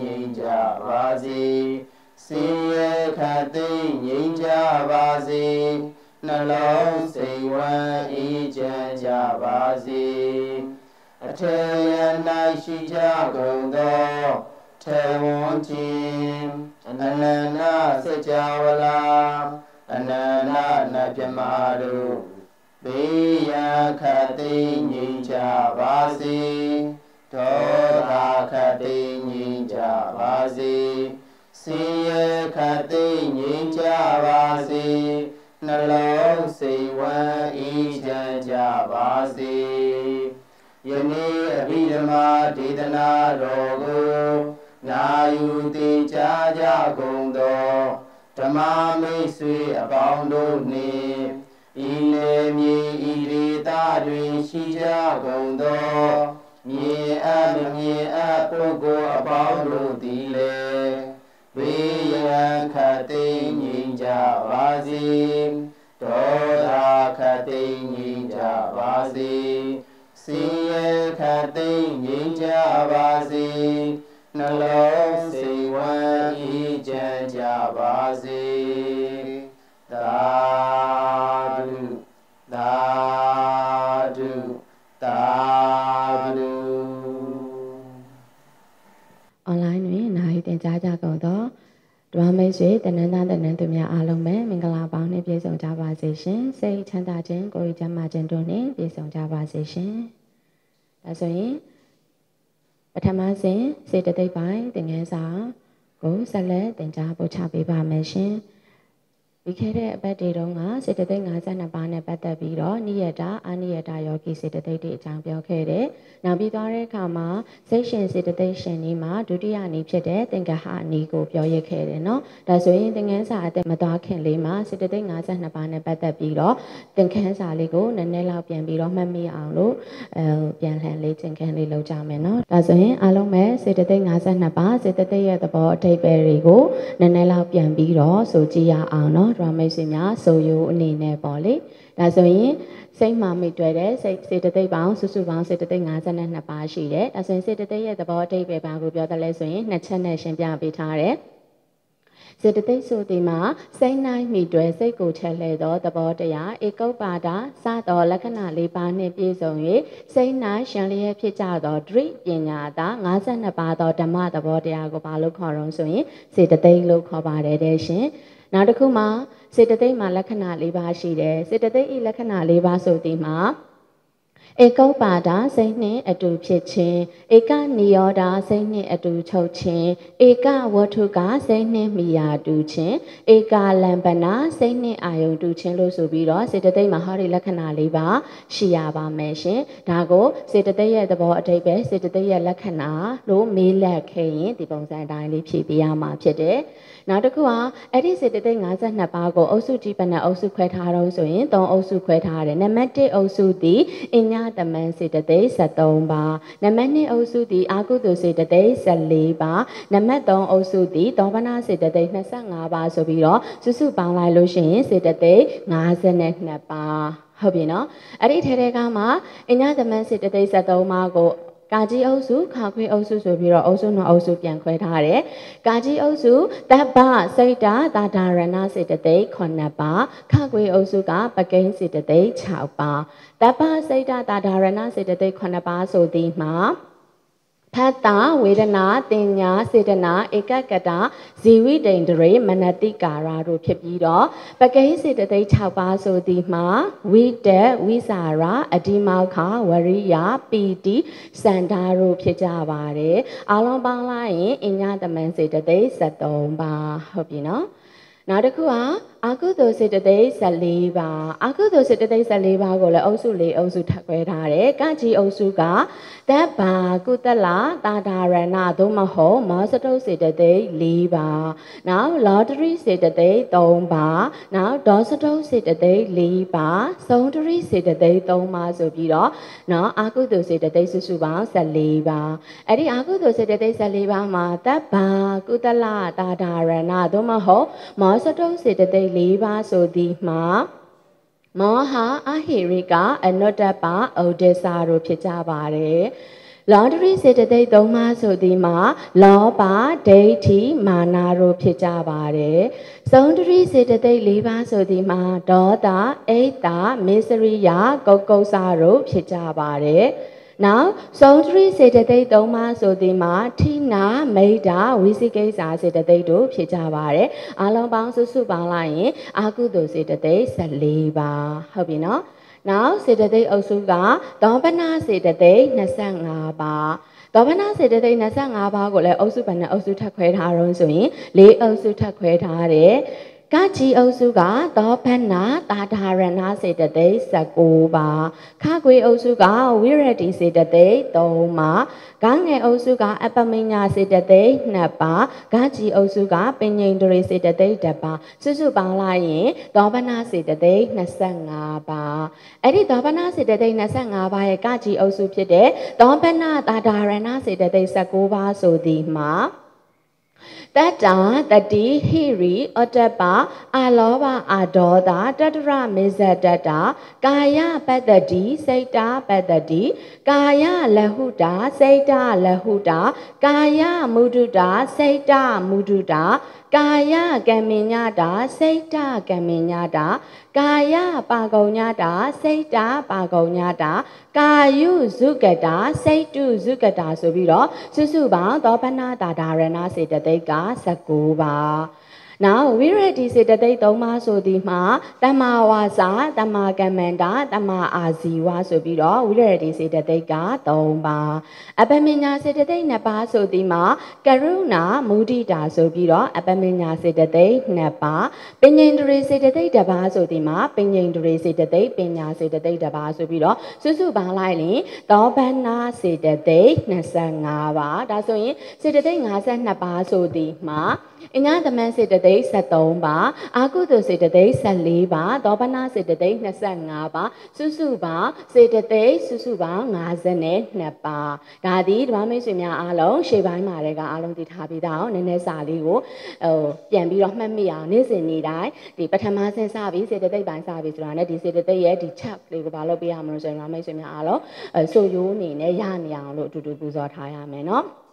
ငြိမ်ကြပါစေစေယခတိငြိမ်ကြပါစေနှလုံးစိတ်ဝမ်းအေးချမ်းကြပါစေအထေယ၌ရှိကြကုန်သောထေဝံခြင်းအနန္တစကြဝဠာအနန္တနပြမတို့ဘေးရခတိငြိမ်ကြပါစေဒေါသခတိငြိမ် ကြပါစေစေယခတိငြိမ်ကြပါစေနှလုံးစိတ်ဝမ်းအေးချမ်းကြပါစေယနေ့အဘိဓမ္မာဒေသနာတော်ကိုနာယူသိကြကြကုန်သောဓမ္မမိတ်ဆွေအပေါင်းတို့နှင့်ဤလေမြေဤဒေသတွင်ရှိကြကုန်သော မြေအပ်မမြေအပ်ပုဂ္ဂိုလ်အပေါင်းတို့သည်လည်းဘေးရန်ခတ်သိမ်းငြိမ်ကြပါစေဒေါသခတ်သိမ်းငြိမ်ကြပါစေစီရခတ်သိမ်းငြိမ်ကြပါစေနှလုံးစိတ်ဝမ်းဤကြံကြပါစေ နိုင်တင်ကြားကြကုန်သောဓမ္မမိတ်ဆွေတနင်္သာတနင်္သူများအားလုံးပဲမင်္ဂလာပေါင်းနှင့်ပြည့်စုံကြပါစေရှင်စိတ်ချမ်းသာခြင်းကိုယ်ရည်ကျန်းမာခြင်းတို့နှင့်ပြည့်စုံကြပါစေရှင်ဒါဆိုရင်ပထမစဉ်စေတသိက်ပိုင်းသင်ခန်းစာကိုဆက်လက်သင်ကြားပို့ချပေးပါမယ်ရှင်။ ပြီးခဲ့တဲ့အပတ်တွေတုန်းကစေတသိက်52ပါးနဲ့ပတ်သက်ပြီးတော့နိယတာအနိယတာယောဂီစေတသိက်တွေအကြောင်းပြောခဲ့တယ်။နောက်ပြီးသွားတဲ့အခါမှာစိတ်ရှင်စေတသိက်ရှင်ဒီမှာဒုတိယအနည်းဖြစ်တဲ့သင်္ကဟအနည်းကိုပြောရခဲ့တယ်နော်။ဒါဆိုရင်သင်ခန်းစာအသက်မသွားခင်လေးမှာစေတသိက်52ပါးနဲ့ပတ်သက်ပြီးတော့သင်ခန်းစာလေးကိုနည်းနည်းလောက်ပြန်ပြီးတော့မှတ်မိအောင်လို့အဲပြန်လှန်လေးသင်ခန်းလေးလုပ်ကြမယ်နော်။ဒါဆိုရင်အားလုံးပဲစေတသိက်52ပါးစေတသိက်ရဲ့သဘောအထိပ္ပယ်တွေကိုနည်းနည်းလောက်ပြန်ပြီးတော့ဆိုကြည့်ရအောင်နော်။ဒရမိတ်ဆွေများဆိုယူအနေနဲ့ပေါ့လေဒါဆိုရင်စိတ်မှမိတွေ့တဲ့စိတ်စေတသိက်ပေါင်းစုစုပေါင်းစေတသိက်52ပါးရှိတယ်ဒါဆိုရင်စေတသိက်ရဲ့သဘောအတိတ်ပဲဘာကိုပြောတယ်လဲဆိုရင်နှစ်ချက်နဲ့ရှင်းပြပေးထားတယ်စေတသိက်ဆိုဒီမှာစိတ်နိုင်မိတွယ်စိတ်ကိုချက်လှဲသောသဘောတရားဧကုပ္ပါဒစသောလက္ခဏာလေးပါးနှင့်ပြည့်စုံ၍စိတ်နိုင်ရှင်လျက်ဖြစ်ကြသောဒိပညာသာ52ပါးသောဓမ္မသဘောတရားကိုဘာလို့ခေါ်တော့ဆိုရင်စေတသိက်လို့ခေါ်ပါတယ်တဲ့ရှင် နောက်တစ်ခုမှာစေတသိက်မှာလက္ခဏာ၄ပါးရှိတယ်စေတသိက်ဤလက္ခဏာ၄ပါးဆိုဒီမှာဧကုပ္ပါဒစိတ်နှင့်အတူဖြစ်ခြင်းဧကနိယောဒစိတ်နှင့်အတူချုပ်ခြင်းဧကဝတ္ထုကစိတ်နှင့်မိယာတူခြင်းဧကလံပနာစိတ်နှင့်အာယုံတူခြင်းလို့ဆိုပြီးတော့စေတသိက်မှာဟောဒီလက္ခဏာလေးပါရှိရပါမယ်ရှင်ဒါကိုစေတသိက်ရဲ့သဘောအဓိပ္ပာယ်စေတသိက်ရဲ့လက္ခဏာလို့မေးလက်ခဲ့ရင်ဒီပုံစံအတိုင်းလေးဖြည့်ပြရမှာဖြစ်တယ် နောက်တစ်ခုကအဲ့ဒီစေတသိက်52ပါးကိုအုပ်စုကြည့်ပနဲ့အုပ်စုခွဲထားတော့ဆိုရင်3အုပ်စုခွဲထားတယ်နံပါတ်1အုပ်စုသည်အညတမန်စေတသိက်73ပါးနံပါတ်2အုပ်စုသည်အာကုသိုလ်စေတသိက်14ပါးနံပါတ်3အုပ်စုသည်ဒေါဗနာစေတသိက်25ပါးဆိုပြီးတော့စုစုပေါင်းလိုက်လို့ရှိရင်စေတသိက်52ပါးဟုတ်ပြီနော်အဲ့ဒီထဲထဲကမှအညသမန်စေတသိက်73ပါးကို ကာကြီးအုပ်စုခါခွေအုပ်စုဆိုပြီးတော့အုပ်စုနှစ်အုပ်စုပြန်ခွဲထားတယ်။ကာကြီးအုပ်စုတပ်ပစိတ်တာတာတာရဏစေတသိက်9ပါခါခွေအုပ်စုကပကိန်းစေတသိက်6ပါတပ်ပစိတ်တာတာတာရဏစေတသိက်9ပါဆိုသည်မှာ ဖတ်တာဝေဒနာတင်ညာစေတနာဧကကတဇီဝိတိန်တရေမနတိကာရာတို့ဖြစ်ပြီးတော့ပကိန်းစေတသိက်6ပါးဆိုသည်မှာဝိတက်ဝိစာရာအဒီမောခဝရိယပီတိစန္ဒာတို့ဖြစ်ကြပါတယ်အလုံးပေါင်းလိုက်ရင်အညတမန်စေတသိက်73ပါဟုတ်ပြီနော်နောက်တစ်ခုကအာကုသိုလ်စေတသိက်14ပါအာကုသိုလ်စေတသိက်14ပါကိုလည်းအုပ်စု၄အုပ်စုထပ်ခွဲထားတယ်ကကြီးအုပ်စုကတဗ္ဗာကုတလတာဒါရဏသို့မဟုတ်မောစတုစေတသိက်၄ပါနောက်လော်တရီစေတသိက်3ပါနောက်ဒေါစတုစေတသိက်4ပါစုံတရီစေတသိက်3ပါဆိုပြီးတော့နော်အာကုသိုလ်စေတသိက်စုစုပေါင်း14ပါအဲ့ဒီအာကုသိုလ်စေတသိက်14ပါမှာတဗ္ဗာကုတလတာဒါရဏသို့မဟုတ်မောစတုစေတသိက်၄ပါးဆိုသည်မှာမောဟအဟိရိကအနုတ္တပဩဒိစာတို့ဖြစ်ကြပါတယ်လောင်တရီစေတသိက်သုံးပါးဆိုသည်မှာလောဘဒိဋ္ဌိမာနတို့ဖြစ်ကြပါတယ်။သုံးတရီစေတသိက်၄ပါးဆိုသည်မှာဒေါသအိတ်တာမစ္စရိယကုတ်ကုတ်စာတို့ဖြစ်ကြပါတယ်။ နောက်ဆုံးတရီစေတသိက်သုံးပါးဆိုသည်မှာထိနာမိတ်တာဝိသိကိစ္စစေတသိက်တို့ဖြစ်ကြပါတယ်အလုံးပေါင်းစုစုပေါင်းလိုက်ရင်အာကုသိုလ်စေတသိက်14ပါဟုတ်ပြီနော်နောက်စေတသိက်အုပ်စုကသောပနာစေတသိက်25ပါဒေါဗနာစေတသိက်25ပါးကိုလည်းအုပ်စုဘဏ္ဍအုပ်စုထပ်ခွဲထားတော့ဆိုရင်၄အုပ်စုထပ်ခွဲထားတယ် ကကြီးအုပ်စုကသောဖဏတာဒါရဏစေတသိက်19ပါခခွေအုပ်စုကဝိရတိစေတသိက်3ပါဂငယ်အုပ်စုကအပမညာစေတသိက်2ပါဂကြီးအုပ်စုကပင်ငိန်တရေစေတသိက်1ပါစုစုပေါင်းလိုက်ရင်သောဖဏစေတသိက်25ပါအဲ့ဒီသောဖဏစေတသိက်25ပါရဲ့ကကြီးအုပ်စုဖြစ်တဲ့သောဖဏတာဒါရဏစေတသိက်19ပါဆိုသည်မှာ တတ္တာတတိဟိရိအတ္တပအာလောဘအာဒေါသတတ္တရမေဇတတ္တာကာယပတ္တတိစိတ်တာပတ္တတိကာယလဟုတာစိတ်တာလဟုတာကာယမုဒုတာစိတ်တာမုဒုတာကာယကံမညတာစိတ်တကံမညတာကာယပါကုံညတာစိတ်တပါကုံညတာကာယုဇုကတာစိတ်တုဇုကတာဆိုပြီးတော့စုစုပေါင်းသောပနာတာဒါရဏစေတသိက်က19ပါ နောက်ဝိရတိစေတသိက်သုံးပါးဆိုသည်မှာတမ္မာဝါစာတမ္မာကမ္မန္တာတမ္မာအာဇီဝဆိုပြီးတော့ဝိရတိစေတသိက်က3ပါးအပမညာစေတသိက်2ပါးဆိုသည်မှာကရုဏာမုဒိတာဆိုပြီးတော့အပမညာစေတသိက်2ပါးပဉ္ိန္ဒရေစေတသိက်1ပါးဆိုသည်မှာပဉ္ိန္ဒရေစေတသိက်ပညာစေတသိက်1ပါးဆိုပြီးတော့စုစုပေါင်းလိုက်ရင်သောဘနာစေတသိက်25ပါးဒါဆိုရင်စေတသိက်52ပါးဆိုသည်မှာအညာသမန်စေတသိက်73ပါအာကုသိုလ်စေတသိက်14ပါဒေါပနာစေတသိက်25ပါစုစုပေါင်းစေတသိက်စုစုပေါင်း52ပါဒါသည်ဓမ္မမိတ်ဆွေများအားလုံးရှေ့ပိုင်းမှာတည်းကအားလုံးသိထားပြီးသားအောင်နည်းနည်းစာလေးကိုဟိုပြန်ပြီးတော့မှတ်မိအောင်နေ့စဉ်နေ့တိုင်းဒီပထမဆင်းစပြီးစေတသိက်ပိုင်းစပြီးဆိုတာနဲ့ဒီစေတသိက်ရဲ့ဒီ chat လေးကိုဘာလုပ်ပေးရမလို့ဆိုရင်ဓမ္မမိတ်ဆွေများအားလုံးအဆိုရိုးအနေနဲ့ရနေအောင်လို့အတူတူပူဇော်ထားရမယ်နော်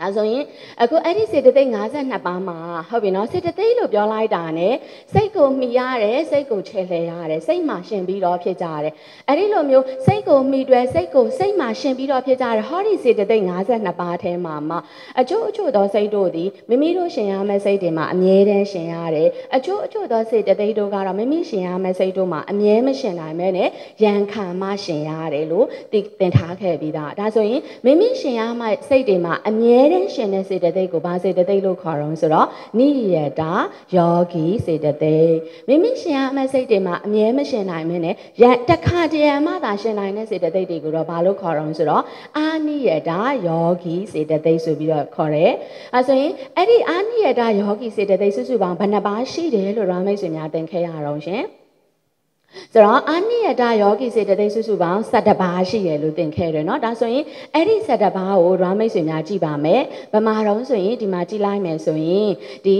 ဒါဆိုရင်အခုအဲ့ဒီစေတသိက်52ပါးမှာဟုတ်ပြီနော်စေတသိက်လို့ပြောလိုက်တာ ਨੇ စိတ်ကိုမှီရတယ်စိတ်ကိုချဲလှယ်ရတယ်စိတ်မှာရှင်ပြီးတော့ဖြစ်ကြရတယ်အဲ့ဒီလိုမျိုးစိတ်ကိုမှီတွယ်စိတ်ကိုစိတ်မှာရှင်ပြီးတော့ဖြစ်ကြရတယ်ဟောဒီစေတသိက်52ပါးထဲမှာမှာအချို့အချို့သောစိတ်တို့သည်မိမိတို့ရှင်ရမယ့်စိတ်တွေမှာအမြဲတမ်းရှင်ရတယ်အချို့အချို့သောစေတသိက်တို့ကတော့မိမိရှင်ရမယ့်စိတ်တို့မှာအမြဲမရှင်နိုင်မဲနဲ့ရန်ခံမှရှင်ရတယ်လို့သင်ထားခဲ့ပြီးသားဒါဆိုရင်မိမိရှင်ရမယ့်စိတ်တွေမှာအမြဲတမ်းရှင်တဲ့စေတသိက်ကိုဘာစေတသိက်လို့ခေါ်တော့ဆိုတော့နိယတာယောဂီစေတသိက်မိမိရှင်ရမယ့်စိတ်တွေမှာအမြဲမရှင်နိုင်မင်းနဲ့ရတခါတရံမှသာရှင်နိုင်တဲ့စေတသိက်တွေကိုတော့ဘာလို့ခေါ်တော့ဆိုတော့အာနိယတာယောဂီစေတသိက်ဆိုပြီးတော့ခေါ်တယ်အဲဆိုရင်အဲ့ဒီအာနိယတာယောဂီစေတသိက်စုစုပေါင်းဘယ်နှပါးရှိတယ်လို့ရမိတ်ဆွေများသင်ခဲ့ရအောင်ရှင် ဆိုတော့အာနိယတယောဂီစေတသိက်စုစုပေါင်း7ပါးရှိရလို့သင်ခဲ့တယ်เนาะဒါဆိုရင်အဲ့ဒီ7ပါးကိုဒရမိတ်ဆွေများကြည့်ပါမယ်ဗမာတော့ဆိုရင်ဒီမှာကြည့်လိုက်မယ်ဆိုရင်ဒီ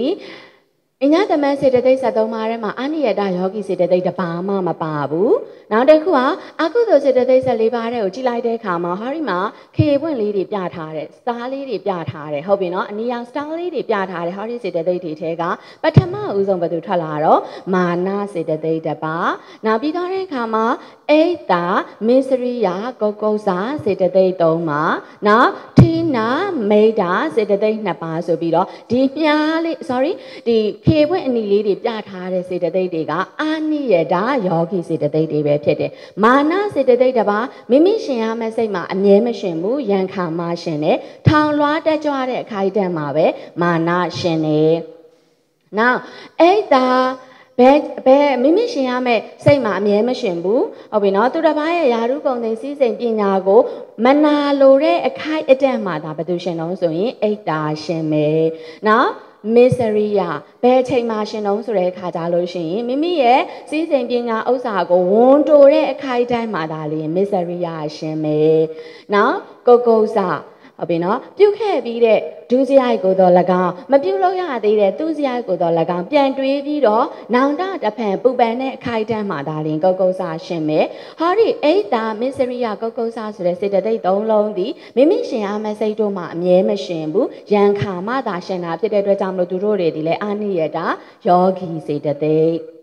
အညာတမန်စေတသိက်73ပါးထဲမှာအနိယတယောဂီစေတသိက်တစ်ပါးမှမပါဘူး။နောက်တစ်ခုကအကုသိုလ်စေတသိက်14ပါးထဲကိုကြည့်လိုက်တဲ့အခါမှာဟာဒီမှာခေပွင့်လေးတွေပြထားတယ်။ star လေးတွေပြထားတယ်ဟုတ်ပြီနော်။အနီရောင် star လေးတွေပြထားတယ်ဟာဒီစေတသိက်တွေထဲကပထမအဦးဆုံးဘယ်သူထွက်လာတော့မာနစေတသိက်တစ်ပါး။နောက်ပြီးတော့တဲ့အခါမှာအိတ်တာမစ္စရိယကုတ်ကုတ်စာစေတသိက်3ပါ။နောက်ထိနာမိတ်တာစေတသိက်2ပါးဆိုပြီးတော့ဒီမြားလေး sorry ဒီခေပွင့်အနီလေးတွေပြထားတဲ့စေတသိက်တွေကအာနိယတာယောဂီစေတသိက်တွေပဲဖြစ်တယ်။မာနစေတသိက်တစ်ပါးမိမိရှင်ရမယ့်စိတ်မှာအမြဲမရှင်ဘူးရန်ခါမှရှင်တယ်။ထောင်လွှားတက်ကြွတဲ့အခိုက်အတန့်မှာပဲမာနရှင်တယ်။နောက်အဲ့ဒါဘယ်ဘယ်မိမိရှင်ရမယ့်စိတ်မှာအမြဲမရှင်ဘူးဟုတ်ပြီနော်သူတစ်ပါးရဲ့ယာရုကုံသိစည်းစိမ်ပညာကိုမနာလိုတဲ့အခိုက်အတန့်မှာဒါဘယ်သူရှင်တော့ဆိုရင်အိတ်တာရှင်ပဲနော် misery ရဘယ်အချိန်မှရှင်တုံးဆိုတဲ့အခါကြလို့ရှိရင်မိမိရဲ့စီးစိမ်ပညာဥစ္စာကိုဝန်တိုတဲ့အခိုက်အတန့်မှာဒါလေး misery ရရှင်မယ်။နောက်ကိုကိုစာ ဟုတ်ပြီနော်ပြုတ်ခဲ့ပြီးတဲ့ဒုစရိုက်ကိုတော့၎င်းမပြုတ်လို့ရသေးတဲ့သူစရိုက်ကိုတော့၎င်းပြန်တွေးပြီးတော့နောင်တတဖန်ပူပန်တဲ့အခိုက်အတန့်မှာဒါရင်ကုတ်ကုတ်ဆာရှင်မယ်ဟောဒီအိတ်တာမစ္စရိယကုတ်ကုတ်ဆာဆိုတဲ့စေတသိက်သုံးလုံးဒီမိမိရှင်အားမစိတ်တို့မှာအမြဲမရှင်ဘူးရန်ခါမှသာရှင်တာဖြစ်တဲ့အတွက်ကြောင့်မလို့သူတို့တွေဒီလဲအာနိယတာယောဂီစေတသိက်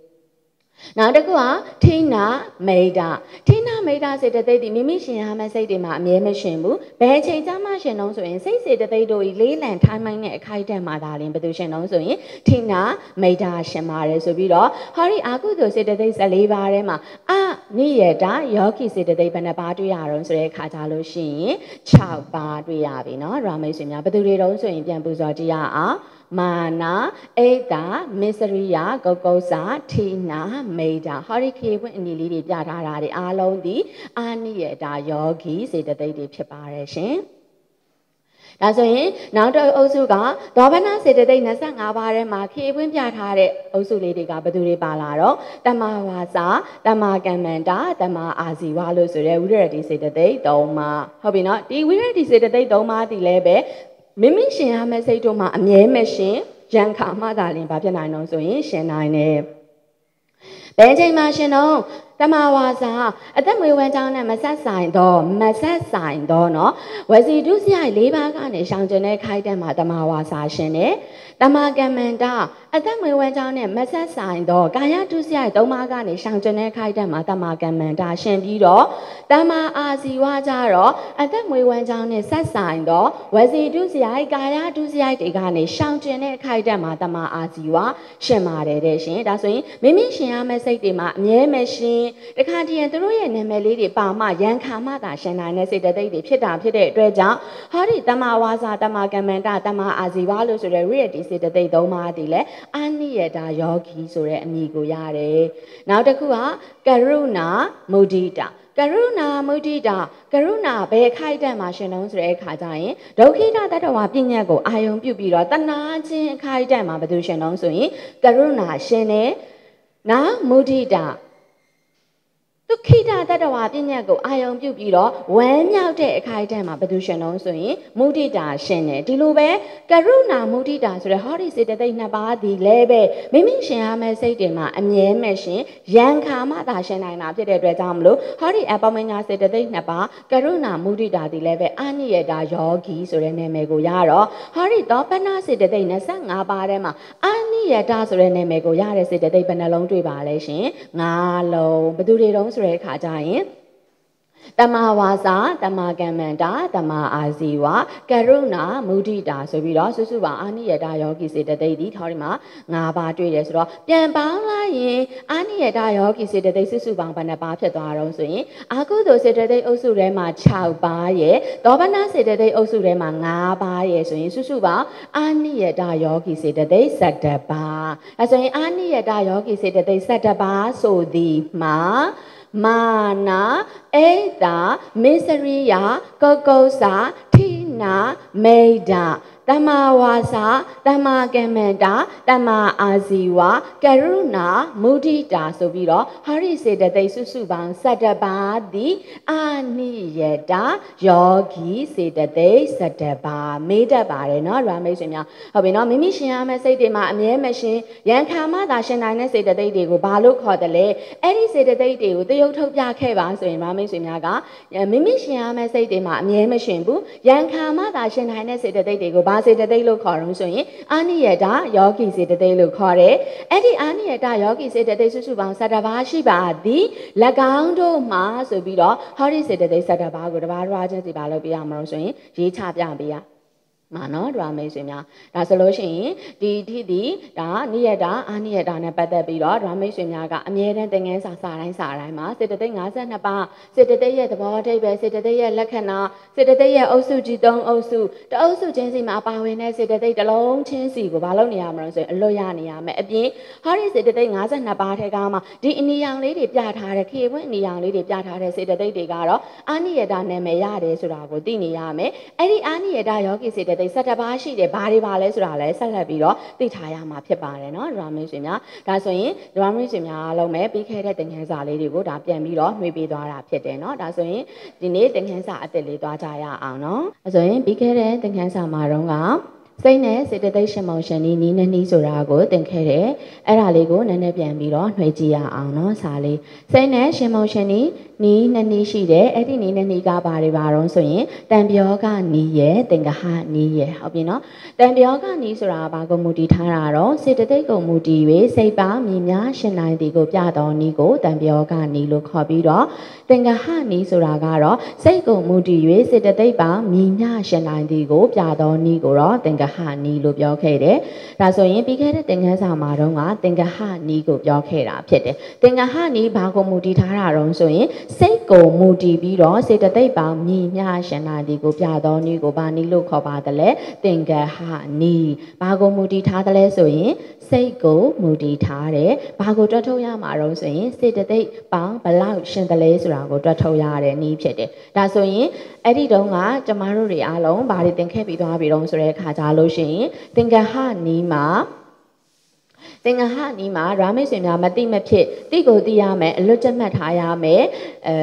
နောက်တစ်ခုကထိနာမိတ်တာထိနာမိတ်တာစေတသိက်ဒီမိမိရှင်ရမယ့်စိတ်တွေမှာအမြဲမရှင်ဘူးဘယ်အချိန်ကျမှရှင်တော့ဆိုရင်စိတ်စေတသိက်တို့ကြီးလေးလံထိုင်းမိုင်းတဲ့အခိုက်အတန့်မှာဒါရင်ဘယ်သူရှင်တော့ဆိုရင်ထိနာမိတ်တာရှင်ပါတယ်ဆိုပြီးတော့ဟောဒီအာကုသိုလ်စေတသိက်14ပါးထဲမှာအနိယတာယောဂီစေတသိက်ဘယ်နှပါးတွေ့ရတော့ဆိုတဲ့အခါကြလို့ရှိရင်6ပါးတွေ့ရပြီเนาะရာမိတ်ဆွေများဘယ်သူတွေတုံးဆိုရင်ပြန်ပူဇော်ကြည့်ရအောင် မာနာအိတ်တာမစ္စရိယကုတ်ကုတ်စာထိနာမိတာဟောဒီခေပွင့်အနီလေးတွေပြထားတာတွေအားလုံးဒီအာနိယတာယောဂီစေတသိက်တွေဖြစ်ပါတယ်ရှင်ဒါဆိုရင်နောက်တစ်အုပ်စုကဒေါဘနာစေတသိက်25ပါးထဲမှာခေပွင့်ပြထားတဲ့အုပ်စုလေးတွေကဘယ်သူတွေပါလာတော့တမဝါစာတမကမ္မန္တာတမအာဇီဝလို့ဆိုတဲ့ဝိရတိစေတသိက်၃ပါးဟုတ်ပြီနော်ဒီဝိရတိစေတသိက်၃ပါးဒီလည်းပဲ မိမိရှင်ရမယ့်စိတ်တို့မှာအမြဲမရှင်ရန်ခါမှသာလင်ဘာဖြစ်နိုင်တော့ဆိုရင်ရှင်နိုင်တယ်ဘယ်ချိန်မှရှင်တော့ တမဝါစာအသက်မွေးဝမ်းကြောင်းနဲ့မဆက်ဆိုင်တော့မဆက်ဆိုင်တော့เนาะဝစီဒုစရိုက်၄ပါးကနေရှောင်ကျင်တဲ့ခိုက်တဲ့မှာတမဝါစာရှင်တယ်တမကမ္မန္တာအသက်မွေးဝမ်းကြောင်းနဲ့မဆက်ဆိုင်တော့ကာယဒုစရိုက်၃ပါးကနေရှောင်ကျင်တဲ့ခိုက်တဲ့မှာတမကမ္မန္တာရှင်ပြီးတော့တမအာဇီဝကြတော့အသက်မွေးဝမ်းကြောင်းနဲ့ဆက်ဆိုင်တော့ဝစီဒုစရိုက်ကာယဒုစရိုက်တွေကနေရှောင်ကျင်တဲ့ခိုက်တဲ့မှာတမအာဇီဝရှင်ပါတယ်တဲ့ရှင်ဒါဆိုရင်မိမိရှင်ရမယ့်စိတ်တွေမှာအမြဲမရှင် တခါတည်းသူတို့ရဲ့နာမည်လေးတွေပါမှရန်ခါမှသာရှင်နိုင်တဲ့စိတ်တသိက်တွေဖြစ်တာဖြစ်တဲ့အတွက်ကြောင့်ဟောဒီတမဝါစာတမကမ္မန္တတမအာဇီဝလို့ဆိုတဲ့ reality စိတ်တသိက်သုံးပါးဒီလဲအာနိယတာယောဂီဆိုတဲ့အမည်ကိုရတယ်နောက်တစ်ခုကကရုဏာမုဒိတာကရုဏာမုဒိတာကရုဏာဘယ်ခိုက်တန့်မှာရှင်တုံးဆိုတဲ့အခါကျရင်ဒုက္ခိတတတ္တဝါပြည့်ညတ်ကိုအာယုံပြုပြီးတော့တဏှာချင်းအခိုက်တန့်မှာဘယ်သူရှင်တုံးဆိုရင်ကရုဏာရှင်တယ်နာမုဒိတာ ဒုက္ခိတတတ္တဝါပြည့်ညတ်ကိုအာယုံပြုပြီးတော့ဝမ်းမြောက်တဲ့အခိုက်အတန့်မှာဘယ်သူရှင်တော့ဆိုရင်မုဒိတာရှင်တယ်ဒီလိုပဲကရုဏာမုဒိတာဆိုတဲ့ဟောဒီစေတသိက်နှစ်ပါးဒီလဲပဲမိမိရှင်ရမယ့်စိတ်တွေမှာအမြဲမဲ့ရှင်ရန်ခါမှသာရှင်နိုင်တာဖြစ်တဲ့အတွက်ကြောင့်မလို့ဟောဒီအပမညာစေတသိက်နှစ်ပါးကရုဏာမုဒိတာဒီလဲပဲအာနိယတာယောဂီဆိုတဲ့နာမည်ကိုရတော့ဟောဒီသောပနာစေတသိက်25ပါးထဲမှာအာ နိယတာဆိုတဲ့နာမည်ကိုရတဲ့စေတသိက်ဘယ်နှလုံးတွေ့ပါလဲရှင်၅လုံးဘယ်သူတွေတုံးဆိုတဲ့အခါကျရင် တမဝါစာတမကမ္မန္တာတမအာဇီဝကရုဏာမုဒိတာဆိုပြီးတော့စုစုပေါင်းအာနိယတာယောဂီစေတသိက်ဒီထောက်ဒီမှာ၅ပါးတွေ့တယ်ဆိုတော့ပြန်ပေါင်းလိုက်ရင်အာနိယတာယောဂီစေတသိက်စုစုပေါင်းဘယ်နှပါးဖြစ်သွားတော့ဆိုရင်အာကုသိုလ်စေတသိက်အုပ်စုထဲမှာ6ပါးရဲ့ဒေါဘနာစေတသိက်အုပ်စုထဲမှာ5ပါးရဲ့ဆိုရင်စုစုပေါင်းအာနိယတာယောဂီစေတသိက်17ပါးအဲဆိုရင်အာနိယတာယောဂီစေတသိက်17ပါးဆိုသည်မှာ မာနာအိတာမစ္စရိယကောကုစာထိနာမိဒ တမ္မာဝါစာတမ္မာကမ္မန္တာတမ္မာအာဇီဝကရုဏာမုဒိတာဆိုပြီးတော့ဟာရိစေတသိက်စုစုပေါင်း17ပါးသည်အာနိယတာယောဂီစေတသိက်17ပါးမေးတတ်ပါတယ်เนาะဓမ္မမိတ်ဆွေများဟုတ်ပြီเนาะမိမိရှင်ရမယ့်စိတ်တွေမှာအမြဲမရှင်ရန်ခါမှသာရှင်နိုင်တဲ့စေတသိက်တွေကိုဘာလို့ခေါ်တယ်လဲအဲ့ဒီစေတသိက်တွေကိုတရုပ်ထုတ်ပြခဲ့ပါဆိုရင်ဓမ္မမိတ်ဆွေများကမိမိရှင်ရမယ့်စိတ်တွေမှာအမြဲမရှင်ဘူးရန်ခါမှသာရှင်နိုင်တဲ့စေတသိက်တွေကိုဘာ စေတသိက်လို့ခေါ်တော့ဆိုရင်အာနိယတာယောဂီစေတသိက်လို့ခေါ်တယ်အဲ့ဒီအာနိယတာယောဂီစေတသိက်စုစုပေါင်း17ပါးရှိပါသည်၎င်းတို့မှာဆိုပြီးတော့ဟောဒီစေတသိက်17ပါးကိုတပါးတစ်ပါးချင်းစီပါလို့ပြရမှာလို့ဆိုရင်ရေးချပြပေးရ မှာနော်ဒရာမိတ်ဆွေများဒါဆိုလို့ရှိရင်ဒီဒီဒီဒါနိယတာအာနိယတာနဲ့ပတ်သက်ပြီးတော့ဒရာမိတ်ဆွေများကအမြဲတမ်းသင်ငန်းစာစာတိုင်းစာတိုင်းမှာစေတသိက်52ပါးစေတသိက်ရဲ့သဘောအဓိပ္ပာယ်စေတသိက်ရဲ့လက္ခဏာစေတသိက်ရဲ့အုပ်စုကြီး၃အုပ်စုတအုပ်စုချင်းစီမှာပါဝင်တဲ့စေတသိက်တစ်လုံးချင်းစီကိုမလုပ်နေရမှာလို့ဆိုရင်အလွတ်ရနေရမယ်အပြင်ဟောဒီစေတသိက်52ပါးထဲကမှဒီအနီရောင်လေးတွေပြထားတဲ့ခေဝင်းအနီရောင်လေးတွေပြထားတဲ့စေတသိက်တွေကတော့အာနိယတာနာမည်ရတယ်ဆိုတာကိုသိနေရမယ်အဲ့ဒီအာနိယတာယောဂီစေတသိက်17ပါးရှိတယ်ဘာတွေပါလဲဆိုတာလည်းဆက်လက်ပြီးတော့သိထားရမှာဖြစ်ပါတယ်เนาะဒရာမင်းရှင်များဒါဆိုရင်ဒရာမင်းရှင်များအားလုံးပဲပြီးခဲ့တဲ့တင်ခန်းစာလေးတွေကိုဒါပြန်ပြီးတော့နှွေးပေးသွားတာဖြစ်တယ်เนาะဒါဆိုရင်ဒီနေ့တင်ခန်းစာအစ်စ်လေးသွားကြရအောင်เนาะအဲဆိုရင်ပြီးခဲ့တဲ့တင်ခန်းစာမှာတော့က စိတ်နဲ့စေတသိက်ရှင်မောင်ရှင်နီးနီးနှီးဆိုတာကိုသင်ခဲ့တယ်။အဲ့ဒါလေးကိုနည်းနည်းပြန်ပြီးတော့နှွှဲကြည့်ရအောင်နော်စာလေး။စိတ်နဲ့ရှင်မောင်ရှင်နီးနီးနှီးရှိတယ်။အဲ့ဒီနီးနှီးကဘာတွေပါတော့ဆိုရင်တံပြောကနီးရဲ့သင်္ကဟနီးရဲ့ဟုတ်ပြီနော်။တံပြောကနီးဆိုတာဘာကိုမူတည်ထားတာတော့စေတသိက်ကိုမူတည်၍စိတ်ပါမြင်များရှင်နိုင်သည်ကိုပြတော်နီးကိုတံပြောကနီးလို့ခေါ်ပြီးတော့သင်္ကဟနီးဆိုတာကတော့စိတ်ကိုမူတည်၍စေတသိက်ပါမြင်များရှင်နိုင်သည်ကိုပြတော်နီးကိုတော့သင်္ကဟနီးလို့ပြောခဲ့တယ်ဒါဆိုရင်ပြီးခဲ့တဲ့သင်္ကန်းစာမှာတော့ကသင်္ကဟနီးကိုပြောခဲ့တာဖြစ်တယ်သင်္ကဟနီးဘာကိုမူတည်ထားတာတော့ဆိုရင်စိတ်ကိုမူတည်ပြီးတော့စေတသိက်ပါမြည်မြရှင်နာဒီကိုပြတော်နီးကိုဘာနီးလို့ခေါ်ပါတယ်လဲသင်္ကဟနီးဘာကိုမူတည်ထားတယ်လဲဆိုရင်စိတ်ကိုမူတည်ထားတယ်ဘာကိုတွက်ထုတ်ရမှာတော့ဆိုရင်စေတသိက်ပေါင်းဘလောက်ရှင်တယ်လဲဆိုတာကိုတွက်ထုတ်ရတဲ့နီးဖြစ်တယ်ဒါဆိုရင် အဲ့ဒီတုန်းကကျမတို့တွေအားလုံးဘာတွေသင်ခဲ့ပြီးသွားပြီတော့ဆိုတဲ့အခါကြလို့ရှိရင်သင်္ကဟနီးမှာသင်္ကဟနီးမှာရာမိတ်ဆွေများမတိမဖြစ်တိကိုသိရမယ်အလွတ်ကျမှတ်ထားရမယ်အဲ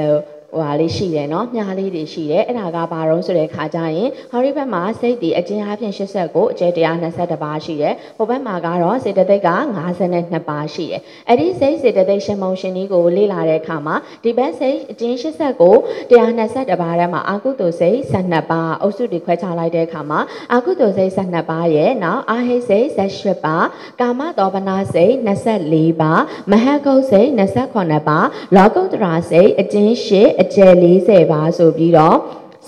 ဟိုဟာလေးရှိတယ်နော်မြားလေးတွေရှိတယ်အဲ့ဒါကဘာရောဆိုတဲ့ခါကျရင်ဟောဒီဘက်မှာစိတ်ဒီအကျဉ်းအားဖြင့်80ကိုအကျဲ122ပါးရှိတယ်ဟိုဘက်မှာကတော့စေတသိက်က52ပါးရှိတယ်အဲ့ဒီစိတ်စေတသိက်ရှင်မုံရှင်ကြီးကိုလေ့လာတဲ့အခါမှာဒီဘက်စိတ်အကျဉ်း80ကို122ပါးထဲမှာအာကုသိုလ်စိတ်12ပါးအုပ်စုတွေခွဲခြားလိုက်တဲ့အခါမှာအာကုသိုလ်စိတ်12ပါးရဲ့နောက်အာဟိစိတ်18ပါးကာမတောပနာစိတ်24ပါးမဟာကုတ်စိတ်28ပါးလောကုတ္တရာစိတ်အကျဉ်း10အကျယ်40ပါဆိုပြီးတော့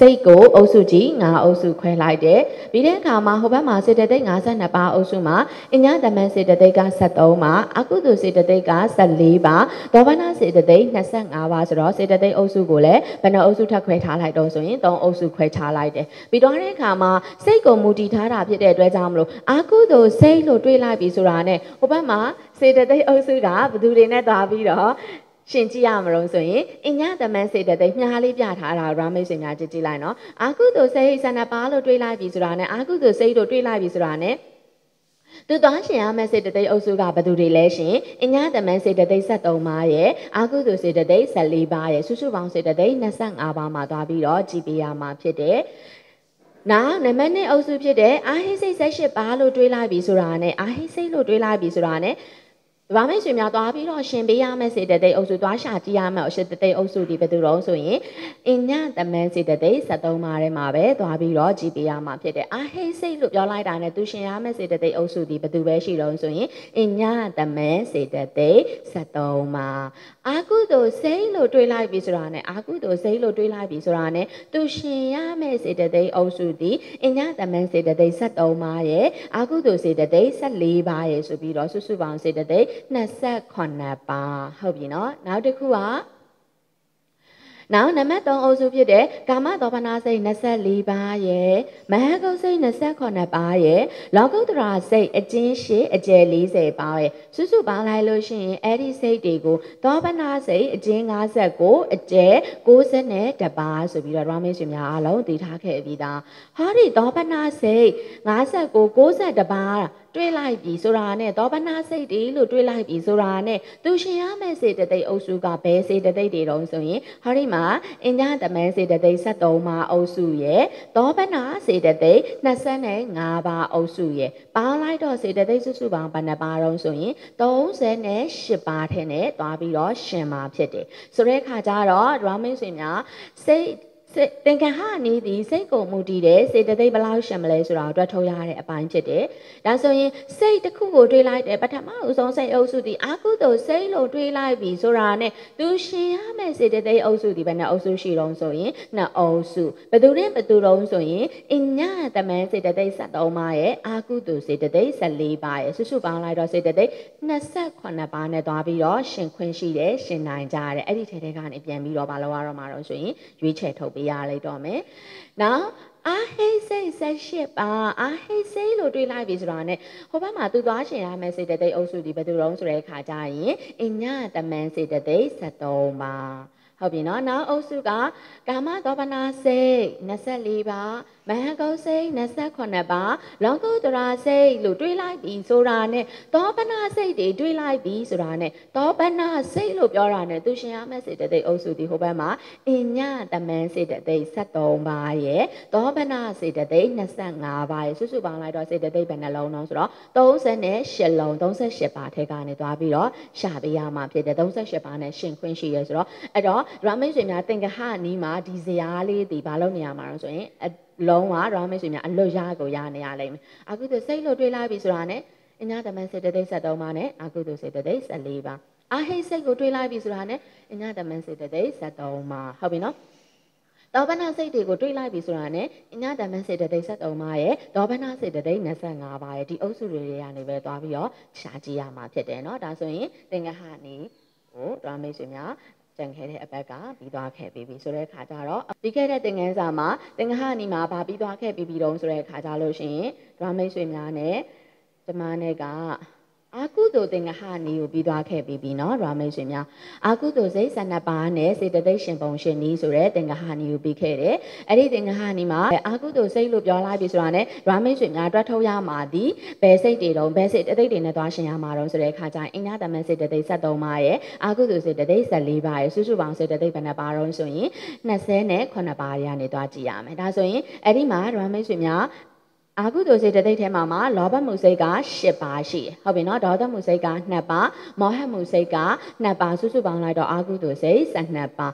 စိတ်ကိုအုပ်စုကြီးငါအုပ်စုခွဲလိုက်တယ်ပြီးတဲ့အခါမှာဟိုဘက်မှာစေတသိက်52ပါအုပ်စုမှာအညာတမန်စေတသိက်က73ပါအကုသိုလ်စေတသိက်က14ပါဒေါဘနာစေတသိက်25ပါဆိုတော့စေတသိက်အုပ်စုကိုလည်းဘယ်နှအုပ်စုထပ်ခွဲထားလိုက်တော့ဆိုရင်3အုပ်စုခွဲထားလိုက်တယ်ပြီးတော့တဲ့အခါမှာစိတ်ကိုမူတည်ထားတာဖြစ်တဲ့အတွက်ကြောင့်မလို့အကုသိုလ်စိတ်လို့တွေးလိုက်ပြီဆိုတာနဲ့ဟိုဘက်မှာစေတသိက်အုပ်စုကဘယ်သူတွေနဲ့သွားပြီးတော့ ရှင်ကြည့်ရမလို့ဆိုရင်အညသမန်းစေတသိက်မြားလေးပြထားတာရာမိတ်ဆွေများကြည့်ကြည့်လိုက်နော်အာကုသိုလ်စိတ်ဆန္ဒပါလို့တွေးလိုက်ပြီဆိုတာနဲ့အာကုသိုလ်စိတ်တို့တွေးလိုက်ပြီဆိုတာနဲ့သူသွားရှင်ရမယ့်စေတသိက်အုပ်စုကဘယ်သူတွေလဲရှင်အညာတမန်စေတသိက်73ပါးရဲ့အာကုသိုလ်စေတသိက်14ပါးရဲ့စုစုပေါင်းစေတသိက်25ပါးမှာသွားပြီးတော့ကြည်ပေးရမှာဖြစ်တယ်နောက်နံပါတ်1အုပ်စုဖြစ်တဲ့အာဟိစိတ်78ပါးလို့တွေးလိုက်ပြီဆိုတာနဲ့အာဟိစိတ်လို့တွေးလိုက်ပြီဆိုတာနဲ့ ဗာမိတ်ဆွေများသွားပြီးတော့ရှင်ပေးရမယ့်စေတသိက်အုပ်စုသွားရှာကြည့်ရမယ့်စေတသိက်အုပ်စုဒီဘယ်သူတော့ဆိုရင်အညသမန်းစေတသိက်73ပါးထဲမှာပဲသွားပြီးတော့ကြည့်ပေးရမှာဖြစ်တယ်။အာဟိစိတ်လို့ပြောလိုက်တာနဲ့သူရှင်ရမယ့်စေတသိက်အုပ်စုဒီဘယ်သူပဲရှိတော့ဆိုရင်အညသမန်းစေတသိက်73ပါးအာကုသိုလ်စိတ်လို့တွေးလိုက်ပြီဆိုတာနဲ့အာကုသိုလ်စိတ်လို့တွေးလိုက်ပြီဆိုတာနဲ့သူရှင်ရမယ့်စေတသိက်အုပ်စုဒီအညသမန်းစေတသိက်73ပါးရဲ့အာကုသိုလ်စေတသိက်14ပါးရဲ့ဆိုပြီးတော့စုစုပေါင်းစေတသိက်28ပါဟုတ်ပြီနော်နောက်တစ်ခုကနောက်နံပါတ်3အုပ်စုဖြစ်တဲ့ကာမသောပနာစိတ်24ပါးရဲ့မဟကုတ်စိတ်28ပါးရဲ့လောကုတ္တရာစိတ်အကျဉ်းရှိအကျယ်40ပါးရဲ့စုစုပေါင်းလိုက်လို့ရှိရင်အဲ့ဒီစိတ်တွေကိုသောပနာစိတ်အကျဉ်း59အကျယ်60နဲ့တပါးဆိုပြီးတော့ရမေရှင်များအားလုံးသိထားခဲ့ပြီးသားဟောဒီသောပနာစိတ်59 60တပါး တွေးလိုက်ပြီဆိုတာနဲ့သောပနာစိတ်တွေလို့တွေးလိုက်ပြီဆိုတာနဲ့သူရှင်ရမယ့်စေတသိက်အုပ်စုကဘယ်စေတသိက်တွေတုံးဆိုရင်ဟောဒီမှာအင်္ဂတမန်စေတသိက်73ပါးအုပ်စုရဲ့သောပနာစေတသိက်25ပါးအုပ်စုရဲ့ပေါင်းလိုက်တော့စေတသိက်စုစုပေါင်းဘယ်နှပါးတုံးဆိုရင်38ပါးထဲနဲ့သွားပြီးတော့ရှင်မှာဖြစ်တယ်ဆိုတဲ့အခါကျတော့ဒရမင်းဆွေများစိတ် သင်္ကဟနီးသည်စိတ်ကိုမူတည်တယ်စေတသိက်ဘလောက်ရှင်မလဲဆိုတာကိုတွက်ထုတ်ရတဲ့အပိုင်းဖြစ်တယ်။ဒါဆိုရင်စိတ်တစ်ခုကိုတွေးလိုက်တယ်ပထမအဦးဆုံးစိတ်အုပ်စုသည်အာကုသိုလ်စိတ်လို့တွေးလိုက်ပြီဆိုတာနဲ့သူရှင်ရမယ့်စေတသိက်အုပ်စုဒီဘယ်နဲ့အုပ်စုရှိတော့ဆိုရင်နှစ်အုပ်စုဘယ်သူနဲ့ဘယ်သူတော့ဆိုရင်အညတမန်စေတသိက်73ပါးရဲ့အာကုသိုလ်စေတသိက်14ပါးရဲ့စုစုပေါင်းလိုက်တော့စေတသိက်28ပါးနဲ့သွားပြီးတော့ရှင်ခွင့်ရှိတယ်ရှင်နိုင်ကြရတယ်အဲ့ဒီထဲထဲကနေပြန်ပြီးတော့မလုပ်ရတော့မှာတော့ဆိုရင်ရွေးချယ်ထုတ်ပေးရလိုက်တော့မယ်။နောက်အာဟိစိတ်ဆက်ရှိပါအာဟိစိတ်လို့တွေးလိုက်ပြီဆိုတာနဲ့ဟိုဘက်မှာသူသွားရှင်ရမယ်စေတသိက်အုပ်စုဒီဘယ်သူတုံးဆိုတဲ့ခါကျရင်အညတမန်စေတသိက်73ပါဟုတ်ပြီနော်နောက်အုပ်စုကကာမသောပနာစိတ်24ပါး မဟကုတ်စိတ်28ပါးလောကုတ္တရာစိတ်လို့တွေးလိုက်ပြီဆိုတာနဲ့သောပနာစိတ်တွေတွေးလိုက်ပြီဆိုတာနဲ့သောပနာစိတ်လို့ပြောတာနဲ့သူရှင်ရမယ့်စေတသိက်အုပ်စုဒီဟိုဘက်မှာအညတမန်စေတသိက်73ပါးရဲ့သောပနာစေတသိက်25ပါးရဲ့စုစုပေါင်းလိုက်တော့စေတသိက်ဘယ်နှလုံးလုံးဆိုတော့38လုံး38ပါးထဲကနေသွားပြီးတော့ရှာပေးရမှာဖြစ်တယ်38ပါးနဲ့ရှင်ခွင့်ရှိရဲဆိုတော့အဲ့တော့ရမိတ်ဆွေများသင်္ကဟနီးမှာဒီဇရာလေးဒီဘာလို့နေရမှာလဲဆိုရင် လုံးဝရောင်းမေရှင်များအလွတ်ရကိုရနေရလိမ့်မယ်အကုသိုလ်စိတ်လို့တွေးလိုက်ပြီဆိုတာနဲ့အညာဓမ္မစေတသိက်73ပါးနဲ့အကုသိုလ်စေတသိက်14ပါးအဟိစိတ်ကိုတွေးလိုက်ပြီဆိုတာနဲ့အညာဓမ္မစေတသိက်73ပါးဟုတ်ပြီနော်ဒေါဘနာစိတ်တွေကိုတွေးလိုက်ပြီဆိုတာနဲ့အညာဓမ္မစေတသိက်73ပါးရဲ့ဒေါဘနာစေတသိက်25ပါးရဲ့ဒီအုပ်စုတွေတွေကနေပဲသွားပြီးတော့ရှားကြည့်ရမှာဖြစ်တယ်နော်ဒါဆိုရင်သင်္ကဟနေဟိုဒေါမေရှင်များ ကြံခဲ့တဲ့အဘက်ကပြီးသွားခဲ့ပြီးပြီဆိုတဲ့အခါကျတော့ပြီးခဲ့တဲ့သင်ခန်းစာမှာသင်္ကဟနီမှာဗာပြီးသွားခဲ့ပြီးပြီတုံးဆိုတဲ့အခါကျလို့ရှိရင်ဒရာမိတ်ဆွေများနဲ့ဓမ္မနဲ့က အာကုသိုလ်သင်္ကဟနီကိုပြီးသွားခဲ့ပြီးပြီเนาะရာမိတ်ဆွေများအာကုသိုလ်စိတ်ဆန္ဒပါနဲ့စေတသိက်ရှင်ပုံရှင်နီးဆိုတဲ့သင်္ကဟနီကိုပြီးခဲ့တယ်အဲ့ဒီသင်္ကဟနီမှာအာကုသိုလ်စိတ်လို့ပြောလိုက်ပြီဆိုတာနဲ့ရာမိတ်ဆွေများတွက်ထုတ်ရမှာဒီဘယ်စိတ်တွေတုံးဘယ်စိတ်တသိက်တွေနဲ့သွားရှင်ရမှာတုံးဆိုတဲ့အခါကျရင်အညာတမန်စေတသိက်73ပါးရဲ့အာကုသိုလ်စေတသိက်14ပါးရဲ့စုစုပေါင်းစေတသိက်ဘယ်နှပါတုံးဆိုရင်20နဲ့9ပါးရနေသွားကြည့်ရမယ်ဒါဆိုရင်အဲ့ဒီမှာရာမိတ်ဆွေများ အာဟုတုစိတ်တသိက်ထဲမှာမှာလောဘမှုစိတ်က10ပါးရှိတယ်ဟုတ်ပြီနော်ဒေါသမှုစိတ်က2ပါးမောဟမှုစိတ်က2ပါးစုစုပေါင်းလိုက်တော့အာဟုတုစိတ်12ပါး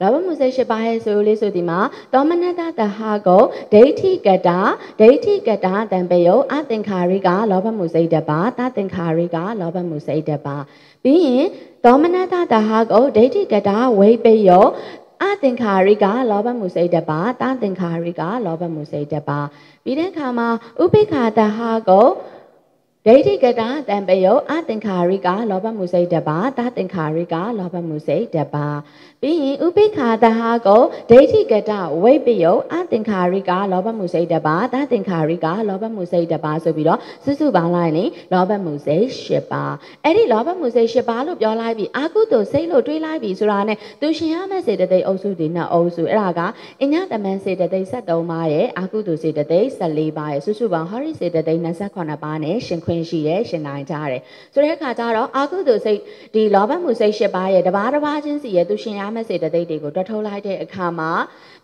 လောဘမှုစိတ်10ပါးရဲ့ဆိုလေးဆိုဒီမှာသောမနတတဟကုဒိဋ္ဌိကတာဒိဋ္ဌိကတာတံပယုအသင်္ခါရိကလောဘမှုစိတ်တစ်ပါးတသင်္ခါရိကလောဘမှုစိတ်တစ်ပါးပြီးရင်သောမနတတဟကုဒိဋ္ဌိကတာဝိပယုအသင်္ခါရိကလောဘမှုစိတ်တပါတသင်္ခါရိကလောဘမှုစိတ်တပါ ပြီးတဲ့အခါမှာဥပိ္ပခာတဟကိုဒိဋ္ဌိကတာတံပယောအသင်္ခါရိကလောဘမှုစိတ်တပါတသင်္ခါရိကလောဘမှုစိတ်တပါပြီးရင်ဥပိ္ပခာတဟကိုဒိဋ္ဌိကတဝိပယောအသင်္ခါရိကလောဘမှုစိတ်တပါတသင်္ခါရိကလောဘမှုစိတ်တပါဆိုပြီးတော့စုစုပေါင်းလိုက်ရင်လောဘမှုစိတ်၈ပါးအဲ့ဒီလောဘမှုစိတ်၈ပါးလို့ပြောလိုက်ပြီးအာကုသိုလ်စိတ်လို့တွေးလိုက်ပြီးဆိုတာနဲ့သူရှင်ရမယ့်စေတသိက်အုပ်စုဒီနှစ်အုပ်စုအဲ့ဒါကအညတမန်စေတသိက်73ပါးရဲ့အာကုသိုလ်စေတသိက်14ပါးရဲ့စုစုပေါင်းဟောရိစေတသိက်28ပါးနဲ့ရှင်ခွင့်ရှိတယ်ရှင်နိုင်ကြတယ်ဆိုတဲ့အခါကျတော့အာကုသိုလ်စိတ်ဒီလောဘမှုစိတ်၈ပါးရဲ့တပါးတစ်ပါးချင်းစီရဲ့သူရှင်ရမယ့်စေတသိက်တွေကိုတွက်ထုတ်လိုက်တဲ့အခါမှာ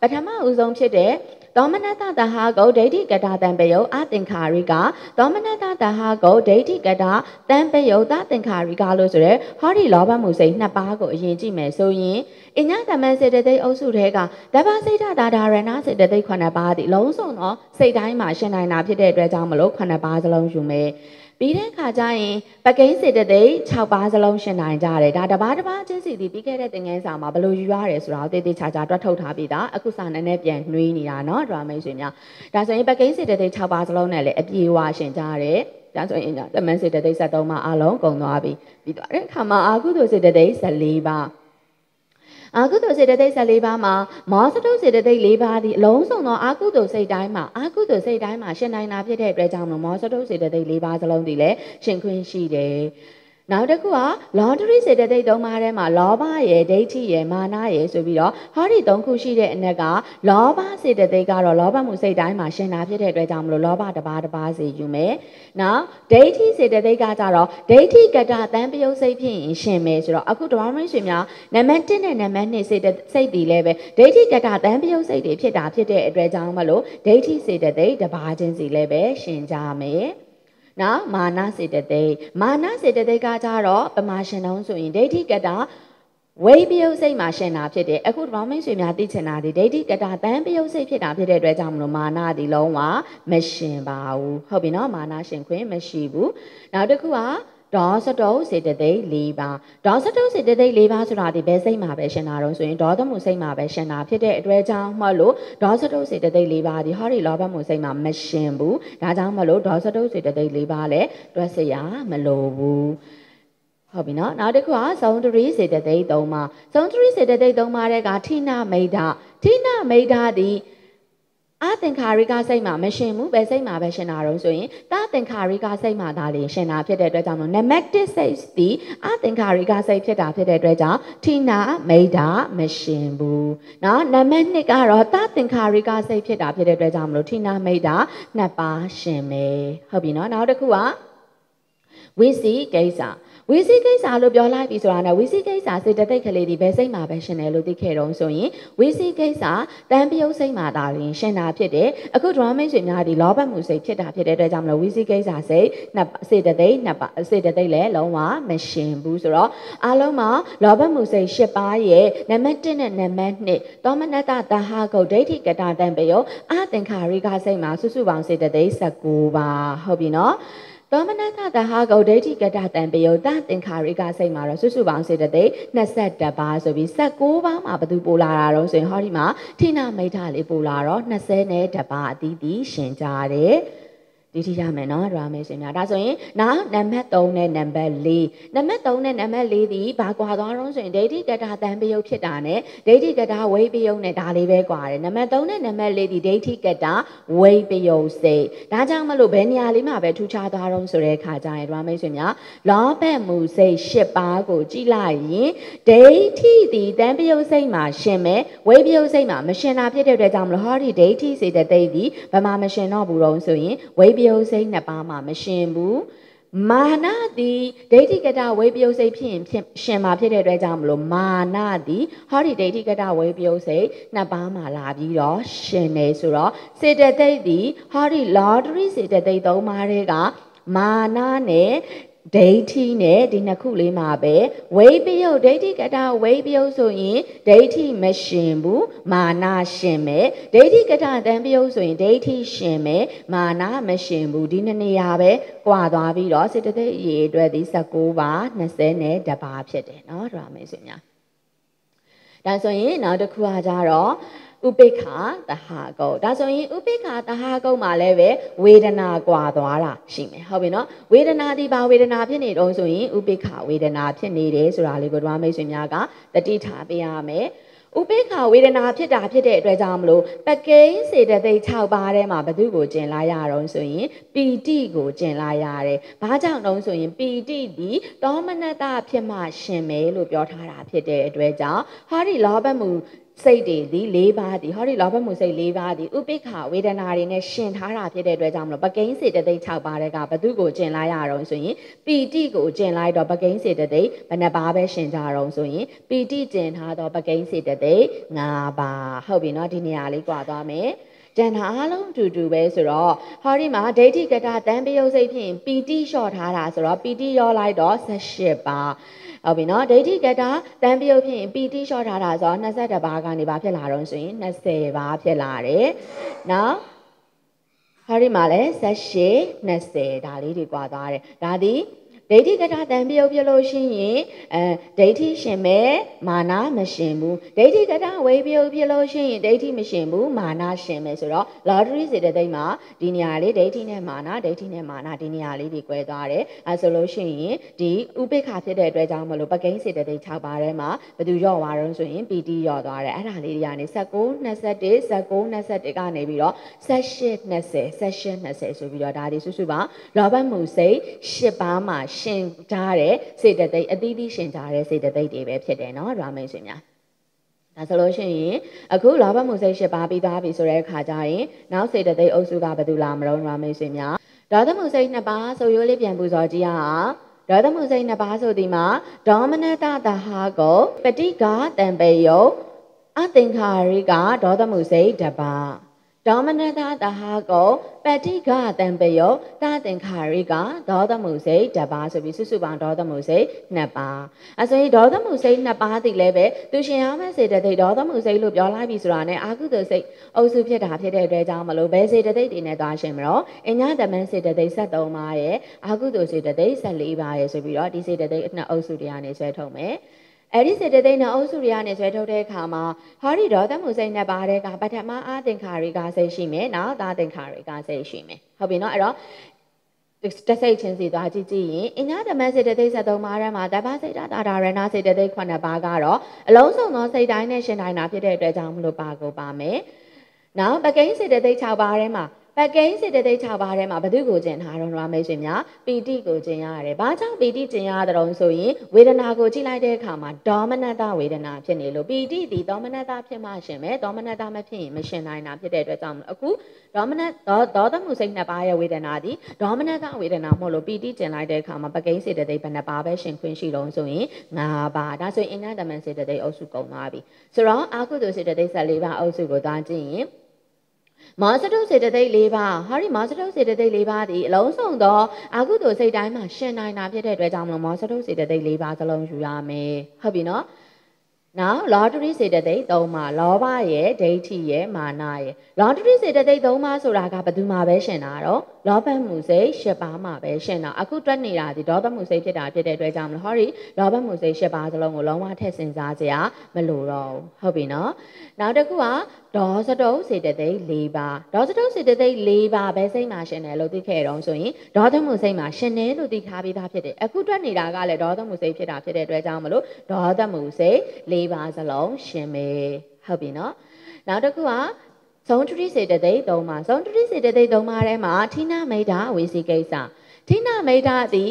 ပထမဦးဆုံးဖြစ်တဲ့သောမနတတဟဂုဒိဋ္ဌိကတာတံပယောအသင်္ခါရိကသောမနတတဟဂုဒိဋ္ဌိကတာတံပယောသသင်္ခါရိကလို့ဆိုရဲဟောဒီလောဘမှုစိတ်နှစ်ပါးကိုအရင်ကြည့်မယ်ဆိုရင်အညတမန်စေတသိက်အုပ်စုထဲကတပ္ပစိတ်တာဒါရဏစေတသိက်ခုနှစ်ပါးသည်လုံးစုံသောစိတ်တိုင်းမှာရှင်းနိုင်တာဖြစ်တဲ့အတွက်ကြောင့်မလို့ခုနှစ်ပါးစလုံးယူမယ် ပြီးတဲ့အခါကျရင်ပကိန်းစေတသိက်6ပါးစလုံးရှင်းနိုင်ကြတယ်ဒါတပါးတပါးချင်းစီဒီပြီးခဲ့တဲ့သင်ခန်းစာမှာဘယ်လိုယူရတယ်ဆိုတာကိုတည်တည်ချာချာတွက်ထုတ်ထားပြီးသားအခုစာနည်းနည်းပြန်နှွေးနေတာเนาะဒရာမိတ်ဆွေများဒါဆိုရင်ပကိန်းစေတသိက်6ပါးစလုံးနဲ့လည်းအပြေအဝရှင်းကြရတယ်ဒါဆိုရင်တမန်စေတသိက်73ပါးအလုံးကုန်သွားပြီပြီးသွားတဲ့အခါမှာအာကုသိုလ်စေတသိက်14ပါး အာကုသိုလ်စေတသိက်14ပါးမှာမောစတုစေတသိက်4ပါးသည်အလုံးစုံသောအာကုသိုလ်စိတ်တိုင်းမှာအာကုသိုလ်စိတ်တိုင်းမှာရှင်နိုင်တာဖြစ်တဲ့အတွက်ကြောင့်မောစတုစေတသိက်4ပါးစလုံးသည်လည်းရှင်ခွင့်ရှိတယ် နောက်တစ်ခုက laundry စေတသိက်သုံးပါးထဲမှာလောဘရယ်ဒိဋ္ဌိရယ်မာနရယ်ဆိုပြီးတော့ဟောဒီသုံးခုရှိတဲ့အနက်ကလောဘစေတသိက်ကတော့လောဘမှုစိတ်တိုင်းမှာရှင်တာဖြစ်တဲ့အတွက်ကြောင့်မလို့လောဘတစ်ပါးတစ်ပါးစီယူမယ်။နောက်ဒိဋ္ဌိစေတသိက်ကကြတော့ဒိဋ္ဌိကတတန်ပယုတ်စိတ်ဖြစ်ရင်ရှင်မယ်ဆိုတော့အခုဓမ္မမင်းရှင်များနံပါတ်1နဲ့နံပါတ်2စေတစိတ်ဒီလည်းပဲဒိဋ္ဌိကတတန်ပယုတ်စိတ်တွေဖြစ်တာဖြစ်တဲ့အတွက်ကြောင့်မလို့ဒိဋ္ဌိစေတသိက်တစ်ပါးချင်းစီလည်းပဲရှင်ကြမယ်။ နော်မာနစေတသိက်မာနစေတသိက်ကကြတော့ပမာရှင်တုံးဆိုရင်ဒိဋ္ဌိကတဝိပယုတ်စိတ်မှာရှင်တာဖြစ်တယ်အခုဒီမောင်မင်းဆွေများသိချင်တာဒီဒိဋ္ဌိကတတန်ပယုတ်စိတ်ဖြစ်တာဖြစ်တဲ့အတွက်ကြောင့်မလို့မာနဒီလုံးဝမရှင်ပါဘူးဟုတ်ပြီနော်မာနရှင်ခွင့်မရှိဘူးနောက်တစ်ခုက ဒေါစတုစေတသိက်၄ပါးဒေါစတုစေတသိက်၄ပါးဆိုတာဒီဘယ်စိတ်မှာပဲရှင်တာတော့ဆိုရင်ဒေါသမှုစိတ်မှာပဲရှင်တာဖြစ်တဲ့အတွက်ကြောင့်မှလို့ဒေါစတုစေတသိက်၄ပါးဒီဟောဒီလောဘမှုစိတ်မှာမရှင်ဘူးဒါကြောင့်မလို့ဒေါစတုစေတသိက်၄ပါးလည်းတွက်စရာမလိုဘူးဟုတ်ပြီနော်နောက်တစ်ခုကဇုံတရီစေတသိက်၃ပါးဇုံတရီစေတသိက်၃ပါးတဲ့ကထိနာမိတ်ဒထိနာမိတ်ဒသည် အသင်္ခါရိကစိတ်မှာမရှင်ဘူးပဲစိတ်မှာပဲရှင်တာတော့ဆိုရင်တာသင်္ခါရိကစိတ်မှာဒါလေးရှင်တာဖြစ်တဲ့အတွက်ကြောင့်မို့နံပါတ်1စိတ်ဒီအသင်္ခါရိကစိတ်ဖြစ်တာဖြစ်တဲ့အတွက်ကြောင့်ထိနာမိတ်တာမရှင်ဘူးเนาะနံပါတ်2ကတော့တာသင်္ခါရိကစိတ်ဖြစ်တာဖြစ်တဲ့အတွက်ကြောင့်မလို့ထိနာမိတ်တာနှစ်ပါးရှင်မယ်ဟုတ်ပြီเนาะနောက်တစ်ခုကဝိစီကိစ္စ ဝီစီကိစ္စလို့ပြောလိုက်ပြီဆိုတာနဲ့ဝီစီကိစ္စစေတသိက်ကလေးဒီဘယ်စိတ်မှာပဲရှင်တယ်လို့သိခဲ့တော့ဆိုရင်ဝီစီကိစ္စတန်ပြုတ်စိတ်မှာဒါရင်ရှင်တာဖြစ်တယ်အခုဒရမင်းဆွေများဒီလောဘမှုစိတ်ဖြစ်တာဖြစ်တဲ့အတွက်ကြောင့်မလို့ဝီစီကိစ္စစိတ်နှစ်စေတသိက်နှစ်ပါစေတသိက်လည်းလုံးဝမရှင်ဘူးဆိုတော့အားလုံးမှာလောဘမှုစိတ်၈ပါးရဲ့နံပါတ်1နဲ့နံပါတ်2သောမနတတဟာကုတ်ဒိဋ္ဌိကတတန်ပယောအသင်္ခါရိကစိတ်မှာစုစုပေါင်းစေတသိက်19ပါဟုတ်ပြီနော် သောမနတတဟာဂௌဒိဋ္ဌိကတတံပယောတသင်္ခါရိကစိတ်မှာတော့စုစုပေါင်းစေတသိက်22ပါးဆိုပြီး16ပါးမှာဘသူပို့လာတာတော့ဆိုရင်ဟောဒီမှာထိနာမိဋ္ဌလေးပို့လာတော့20နဲ့တပါးအသီးသီးရှင်ကြတယ် ဒီထိရမယ်နော်ဒရာမေရှင်များဒါဆိုရင်နောက်နံပါတ်3နဲ့နံပါတ်4နံပါတ်3နဲ့နံပါတ်4ဒီဘာကွာသွားတော့ဆိုရင်ဒိဋ္ဌိကတာတန်ပယုတ်ဖြစ်တာနဲ့ဒိဋ္ဌိကတာဝိပယုတ်နဲ့ဒါလေးပဲကွာတယ်နံပါတ်3နဲ့နံပါတ်4ဒီဒိဋ္ဌိကတာဝိပယုတ်စိတ်ဒါကြောင့်မလို့ဘယ်နေရာလေးမှာပဲထူးခြားသွားတော့ဆိုတဲ့အခါကျရင်ဒရာမေရှင်များလောဘမှုစိတ်၈ပါးကိုကြည့်လိုက်ရင်ဒိဋ္ဌိဒီတန်ပယုတ်စိတ်မှာရှင်မယ်ဝိပယုတ်စိတ်မှာမရှင်တာဖြစ်တဲ့အတွက်ကြောင့်မလို့ဟောဒီဒိဋ္ဌိစေတသိက်ဒီဘာမှမရှင်တော့ဘူးတော့ဆိုရင်ဝိပယုတ်စိတ်နှစ်ပါးမှာမရှင်ဘူးမာနသည်ဒိဋ္ဌိကတဝိပယုတ်စိတ်ဖြစ်ရင်ဖြစ်ရှင်မှာဖြစ်တဲ့အတွက်ကြောင့်မလို့မာနသည်ဟောဒီဒိဋ္ဌိကတဝိပယုတ်စိတ်နှစ်ပါးမှာလာပြီးတော့ရှင်နေဆိုတော့စေတသိက်သည်ဟောဒီလော်ဒရီစေတသိက်သုံးပါးတွေကမာနနဲ့ ဒိဋ္ဌိနဲ့ဒီနှစ်ခုလေးမှာပဲဝိပယုတ်ဒိဋ္ဌိကတာဝိပယုတ်ဆိုရင်ဒိဋ္ဌိမရှင်ဘူးမာနရှင်မယ်ဒိဋ္ဌိကတာတန်ပယုတ်ဆိုရင်ဒိဋ္ဌိရှင်မယ်မာနမရှင်ဘူးဒီနှစ်နေရာပဲကွာသွားပြီးတော့စေတသိက်ရေအတွက်ဒီ19ပါ20နဲ့တပါဖြစ်တယ်เนาะဒါမယ်ဆိုရင်ဒါဆိုရင်နောက်တစ်ခုကကြတော့ ဥပိ္ခာတဟာကုတ်ဒါဆိုရင်ဥပိ္ခာတဟာကုတ်မှာလည်းပဲဝေဒနာကွာသွားတာရှိမယ်ဟုတ်ပြီနော်ဝေဒနာဒီပါဝေဒနာဖြစ်နေတော့ဆိုရင်ဥပိ္ခာဝေဒနာဖြစ်နေတယ်ဆိုတာလေးကိုဓမ္မမိတ်ဆွေများကတတိထားပေးရမယ်ဥပိ္ခာဝေဒနာဖြစ်တာဖြစ်တဲ့အတွက်ကြောင့်မလို့ပကိန်းစေတသိက်6ပါးထဲမှာဘသူကိုကျင်လာရတော့ဆိုရင်ပီတိကိုကျင်လာရတယ်။ဘာကြောင့်တုံးဆိုရင်ပီတိဒီတောမနတဖြစ်မှရှင်မယ်လို့ပြောထားတာဖြစ်တဲ့အတွက်ကြောင့်ဟောဒီလောဘမှု စိတ်တွေဒီ၄ပါးဒီဟောဒီလောဘမှုစိတ်၄ပါးဒီဥပိ္ပခဝေဒနာတွေနဲ့ရှင်ထားတာဖြစ်တဲ့အတွက်ကြောင့်မလို့ပကိန်းစေတသိက်6ပါးတဲ့ကဘသူကိုကျင်လိုက်ရတော့ဆိုရင်ပီတိကိုကျင်လိုက်တော့ပကိန်းစေတသိက်ဘယ်နှပါးပဲရှင်ကြတော့ဆိုရင်ပီတိကျင်ထားတော့ပကိန်းစေတသိက်5ပါးဟုတ်ပြီနော်ဒီနေရာလေးကြွားသွားမယ် တန်တာအားလုံးအတူတူပဲဆိုတော့ဟောဒီမှာဒိဋ္ဌိကတာတန်ပယုတ်စိတ်ဖြင့်ပီတိလျှော့ထားတာဆိုတော့ပီတိရောလိုက်တော့18ပါဟုတ်ပြီနော်ဒိဋ္ဌိကတာတန်ပယုတ်ဖြင့်ပီတိလျှော့ထားတာဆိုတော့22ပါးကနေပါဖြစ်လာတော့ဆိုရင်20ပါးဖြစ်လာတယ်နော်ဟောဒီမှာလဲ18 20ဒါလေးတွေကွာသွားတယ်ဒါသည် ဒိဋ္ဌိကထာတန်ပြုတ်ပြလို့ရှိရင်အဲဒိဋ္ဌိရှင်မဲ့မာနမရှင်ဘူးဒိဋ္ဌိကထာဝေပြုတ်ပြလို့ရှိရင်ဒိဋ္ဌိမရှင်ဘူးမာနရှင်မဲ့ဆိုတော့ lottery စေတသိက်မှာဒီနေရာလေးဒိဋ္ဌိနဲ့မာနဒိဋ္ဌိနဲ့မာနဒီနေရာလေးတွေ꿰သွားတယ်အဲဆိုလို့ရှိရင်ဒီဥပိ္ပခာဖြစ်တဲ့အတွက်ကြောင့်မလို့ပကိန်းစေတသိက်6ပါးထဲမှာဘယ်သူရော့သွားတော့ဆိုရင် PT ရော့သွားတယ်အဲ့ဒါလေးတွေကနေ19 21 19 21ကနေပြီးတော့18 20 18 20ဆိုပြီးတော့ဒါဒီစုစုပါလောဘမှုစိတ်10ပါးမှာရှင်ထားတဲ့စေတသိက်အသီးသီးရှင်ထားတဲ့စေတသိက်တွေပဲဖြစ်တယ်နော်ဒရာမိတ်ဆွေများဒါဆိုလို့ရှိရင်အခုလောဘမှုစိတ်၈ပါးပြီးသွားပြီဆိုတဲ့အခါကျရင်နောက်စေတသိက်အုပ်စုကဘယ်သူလာမလို့ဒရာမိတ်ဆွေများဒေါသမှုစိတ်နှစ်ပါးဆိုရိုးလေးပြန်ပူဇော်ကြည့်ရအောင်ဒေါသမှုစိတ်နှစ်ပါးဆိုဒီမှာဒေါမနတတဟာကိုပဋိကတံပေယောအသင်္ခါရိကဒေါသမှုစိတ်တစ်ပါး ဒေါမနတတဟာကိုပတိကတံပယောတသင်္ခါရိကဒေါသမုစိတ်တစ်ပါးဆိုပြီးစုစုပေါင်းဒေါသမုစိတ်နှစ်ပါးအဲဆိုရင်ဒေါသမုစိတ်နှစ်ပါးတည်လည်းပဲသူရှင်အောင်မဲ့စေတသိက်ဒေါသမုစိတ်လို့ပြောလိုက်ပြီဆိုတာနဲ့အာကုသိုလ်စိတ်အုပ်စုဖြစ်တာဖြစ်တဲ့အတွက်ကြောင့်မလို့ဘယ်စေတသိက်တွေနဲ့သွားရှင်မလို့အညာတမန်စေတသိက်73ပါးရဲ့အာကုသိုလ်စေတသိက်14ပါးရဲ့ဆိုပြီးတော့ဒီစေတသိက်နှစ်အုပ်စုတရားနဲ့ဆွဲထုတ်မယ် အဲ့ဒီစေတသိက်နဲ့အုပ်စုတွေကနေဆွဲထုတ်တဲ့အခါမှာဟောဒီဒေါသမှုစိတ်နှစ်ပါးတဲ့ကပထမအာသင်္ခါရိကစိတ်ရှိမယ်နောက်သာသင်္ခါရိကစိတ်ရှိမယ်ဟုတ်ပြီနော်အဲ့တော့တစိတ်ချင်းစီသွားကြည့်ကြည့်ရင်အညာဓမ္မစေတသိက်73ပါးထဲမှာတပ္ပစိတ်တာတာရဏစေတသိက်9ပါးကတော့အလုံးစုံသောစိတ်တိုင်းနဲ့ရှင်တိုင်းတာဖြစ်တဲ့အတွက်ကြောင့်မလို့ပါကိုပါမယ်။နောက်ပကိန်းစေတသိက်6ပါးထဲမှာ ပကိန်းစေတသိက်6ပါးထဲမှာဘသူကိုကျင်ထားတော့ရမိတ်ဆွေများပီတိကိုကျင်ရတယ်။ဘာကြောင့်ပီတိကျင်ရတဲ့တုံးဆိုရင်ဝေဒနာကိုကြည့်လိုက်တဲ့အခါမှာဒေါမနတဝေဒနာဖြစ်နေလို့ပီတိဒီဒေါမနတဖြစ်မှရှင်မယ်။ဒေါမနတမဖြစ်ရင်မရှင်နိုင်တာဖြစ်တဲ့အတွက်ကြောင့်အခုဒေါမနဒေါဒေါသမှုစိတ်နှစ်ပါးရဲ့ဝေဒနာဒီဒေါမနတဝေဒနာမဟုတ်လို့ပီတိကျင်လိုက်တဲ့အခါမှာပကိန်းစေတသိက်ဘယ်နှပါးပဲရှင်ခွင့်ရှိလုံးဆိုရင်၅ပါး။ဒါဆိုရင်အင်္ဂတမန်စေတသိက်အုပ်စုကုန်သွားပြီ။ဆိုတော့အာကုသိုလ်စေတသိက်14ပါးအုပ်စုကိုသွားကြည့်ရင် မာစတုစေတသိက်၄ပါးဟာဒီမာစတုစေတသိက်၄ပါးသည်အလုံးစုံသောအာကုသိုလ်စိတ်တိုင်းမှာရှင်နိုင်တာဖြစ်တဲ့အတွက်ကြောင့်မလို့မာစတုစေတသိက်၄ပါးစလုံးယူရမယ်ဟုတ်ပြီနော်နောက်လောတရီစေတသိက်၃ပါးလောဘရဲ့ဒိဋ္ဌိရဲ့မာနရဲ့လောတရီစေတသိက်၃ပါးဆိုတာကဘယ်သူမှပဲရှင်တာတော့လောဘမှုစိတ်၈ပါးမှပဲရှင်တာအခုတွက်နေတာဒီဒေါသမှုစိတ်ဖြစ်တာဖြစ်တဲ့အတွက်ကြောင့်မလို့ဟောဒီလောဘမှုစိတ်၈ပါးစလုံးကိုလုံးဝထည့်စင်စားစရာမလိုတော့ဘူးဟုတ်ပြီနော်နောက်တစ်ခုကဒေါစတုစေတသိက်၄ပါးဒေါစတုစေတသိက်၄ပါးပဲစိတ်မှာရှင်တယ်လို့သိခဲ့တော့ဆိုရင်ဒေါသမှုစိတ်မှာရှင်တယ်လို့သိထားပြီးသားဖြစ်တယ်အခုတွက်နေတာကလည်းဒေါသမှုစိတ်ဖြစ်တာဖြစ်တဲ့အတွက်ကြောင့်မလို့ဒေါသမှုစိတ်၄ပါးစလုံးရှင်မယ်ဟုတ်ပြီနော်နောက်တစ်ခုက ဇုံထရီစေတသိက်၃ပါးဇုံထရီစေတသိက်၃ပါးထဲမှာထိနာမိတ်တာဝေစီကိစ္စထိနာမိတ်တာသည်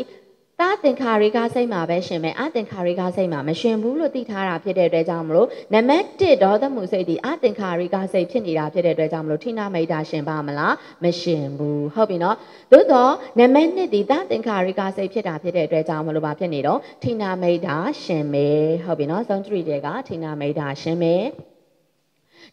သာသင်္ခါရိကစိတ်မှာပဲရှင်မယ်အသင်္ခါရိကစိတ်မှာမရှင်ဘူးလို့သိထားတာဖြစ်တဲ့အတွက်ကြောင့်မလို့နံပါတ်1ဒေါသမှုစိတ်ဒီအသင်္ခါရိကစိတ်ဖြစ်နေတာဖြစ်တဲ့အတွက်ကြောင့်မလို့ထိနာမိတ်တာရှင်ပါမလားမရှင်ဘူးဟုတ်ပြီနော်သို့တော့နံပါတ်2ဒီသာသင်္ခါရိကစိတ်ဖြစ်တာဖြစ်တဲ့အတွက်ကြောင့်မလို့ဘာဖြစ်နေတော့ထိနာမိတ်တာရှင်မယ်ဟုတ်ပြီနော်ဇုံ3တွေကထိနာမိတ်တာရှင်မယ်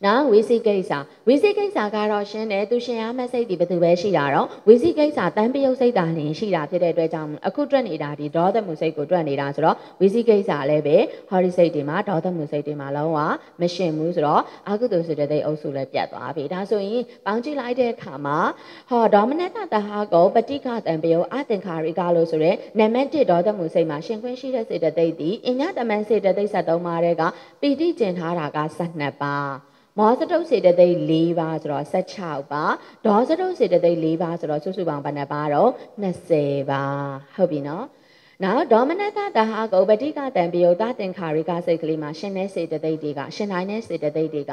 နော်ဝီစီကိစ္စဝီစီကိစ္စကတော့ရှင်းတယ်သူရှင်ရမစိတ်ဒီဘယ်သူပဲရှိတာတော့ဝီစီကိစ္စတန်ပယုတ်စိတ်တာလင်ရှိတာဖြစ်တဲ့အတွက်ကြောင့်အခုတွက်နေတာဒီဒေါသမှုစိတ်ကိုတွက်နေတာဆိုတော့ဝီစီကိစ္စလည်းပဲဟော်ဒီစိတ်တွေမှာဒေါသမှုစိတ်တွေမှာလုံးဝမရှင်ဘူးဆိုတော့အာကုသိုလ်စိတ်တဲ့အုပ်စုလည်းပြတ်သွားပြီဒါဆိုရင်ပေါင်းကြည့်လိုက်တဲ့အခါမှာဟောဒေါမနတတဟာကိုပဋိကတံပယုတ်အသင်္ခါရိကလို့ဆိုရဲနံပါတ်1ဒေါသမှုစိတ်မှာရှင်ခွင့်ရှိတဲ့စိတ်တသိက်ဒီအညတမန်စိတ်တသိက်73ပါးတဲ့ကပီတိကျင်ထားတာက12ပါး မောစတုစေတသိက်၄ပါးဆိုတော့16ပါဒေါစတုစေတသိက်၄ပါးဆိုတော့စုစုပေါင်းဘယ်နှပါတော့20ပါဟုတ်ပြီနော်နောက်ဒေါမနတတဟာကုပတိကတံပယုတ်တသင်္ခါရိကစိတ်ကလေးမှာရှင်တဲ့စေတသိက်တွေကရှင်တိုင်းတဲ့စေတသိက်တွေက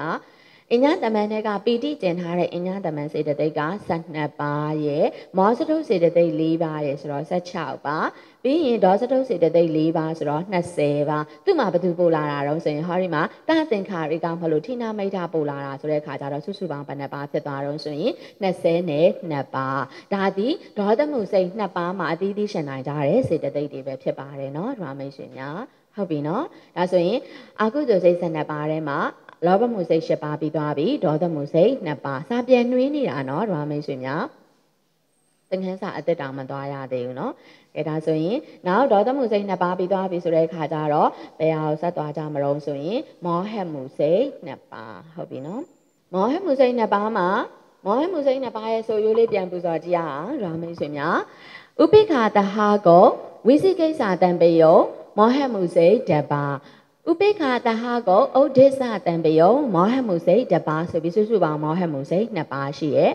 အညာတမန်တွေကပီတိတင်ထားတဲ့အညာတမန်စေတသိက်က12ပါးရဲ့မောစတုစေတသိက်4ပါးရဲ့ဆိုတော့16ပါပြီးရင်ဒေါစတုစေတသိက်4ပါဆိုတော့20ပါသူ့မှာဘသူပို့လာတာတော့ဆိုရင်ဟောဒီမှာတသင်္ခါရိကမလို့ထိနာမိတ်တာပို့လာတာဆိုတဲ့အခါကျတော့စုစုပေါင်းဘယ်နှပါဖြစ်သွားတော့ဆိုရင်20နဲ့2ပါဒါသည်ဒေါသမှုစိတ်2ပါမှာအသီးသီးရှင်နိုင်ကြတဲ့စေတသိက်တွေပဲဖြစ်ပါတယ်နော်ဒရမိတ်ရှင်များဟုတ်ပြီနော်ဒါဆိုရင်အာကုသိုလ်စိတ်12ပါးထဲမှာ လောဘမှုစိတ်၈ပါးပြီးသွားပြီဒေါသမှုစိတ်2ပါးစာပြန်နှွေးနေတာနော်ဒရာမိတ်ဆွေများသင်္ခန်းစာအသက်တောင်မသွားရသေးဘူးเนาะအဲဒါဆိုရင်နောက်ဒေါသမှုစိတ်2ပါးပြီးသွားပြီဆိုတဲ့အခါကျတော့ဘယ်ဟာကိုဆက်သွားကြမလို့ဆိုရင်မောဟမှုစိတ်2ပါးဟုတ်ပြီနော်မောဟမှုစိတ်2ပါးမှာမောဟမှုစိတ်2ပါးရဲ့ဆိုရိုးလေးပြန်ပူဇော်ကြည့်ရအောင်ဒရာမိတ်ဆွေများ ဥပိ္ခာတဟာကိုဝိသိကိစ္စတံပယောမောဟမှုစိတ်တပါ ဥပိ္ခာတဟကိုဩဒိစ္စတံပယောမောဟမှုစိတ်တပါဆိုပြီးစုစုပေါင်းမောဟမှုစိတ်နှစ်ပါးရှိရဲ့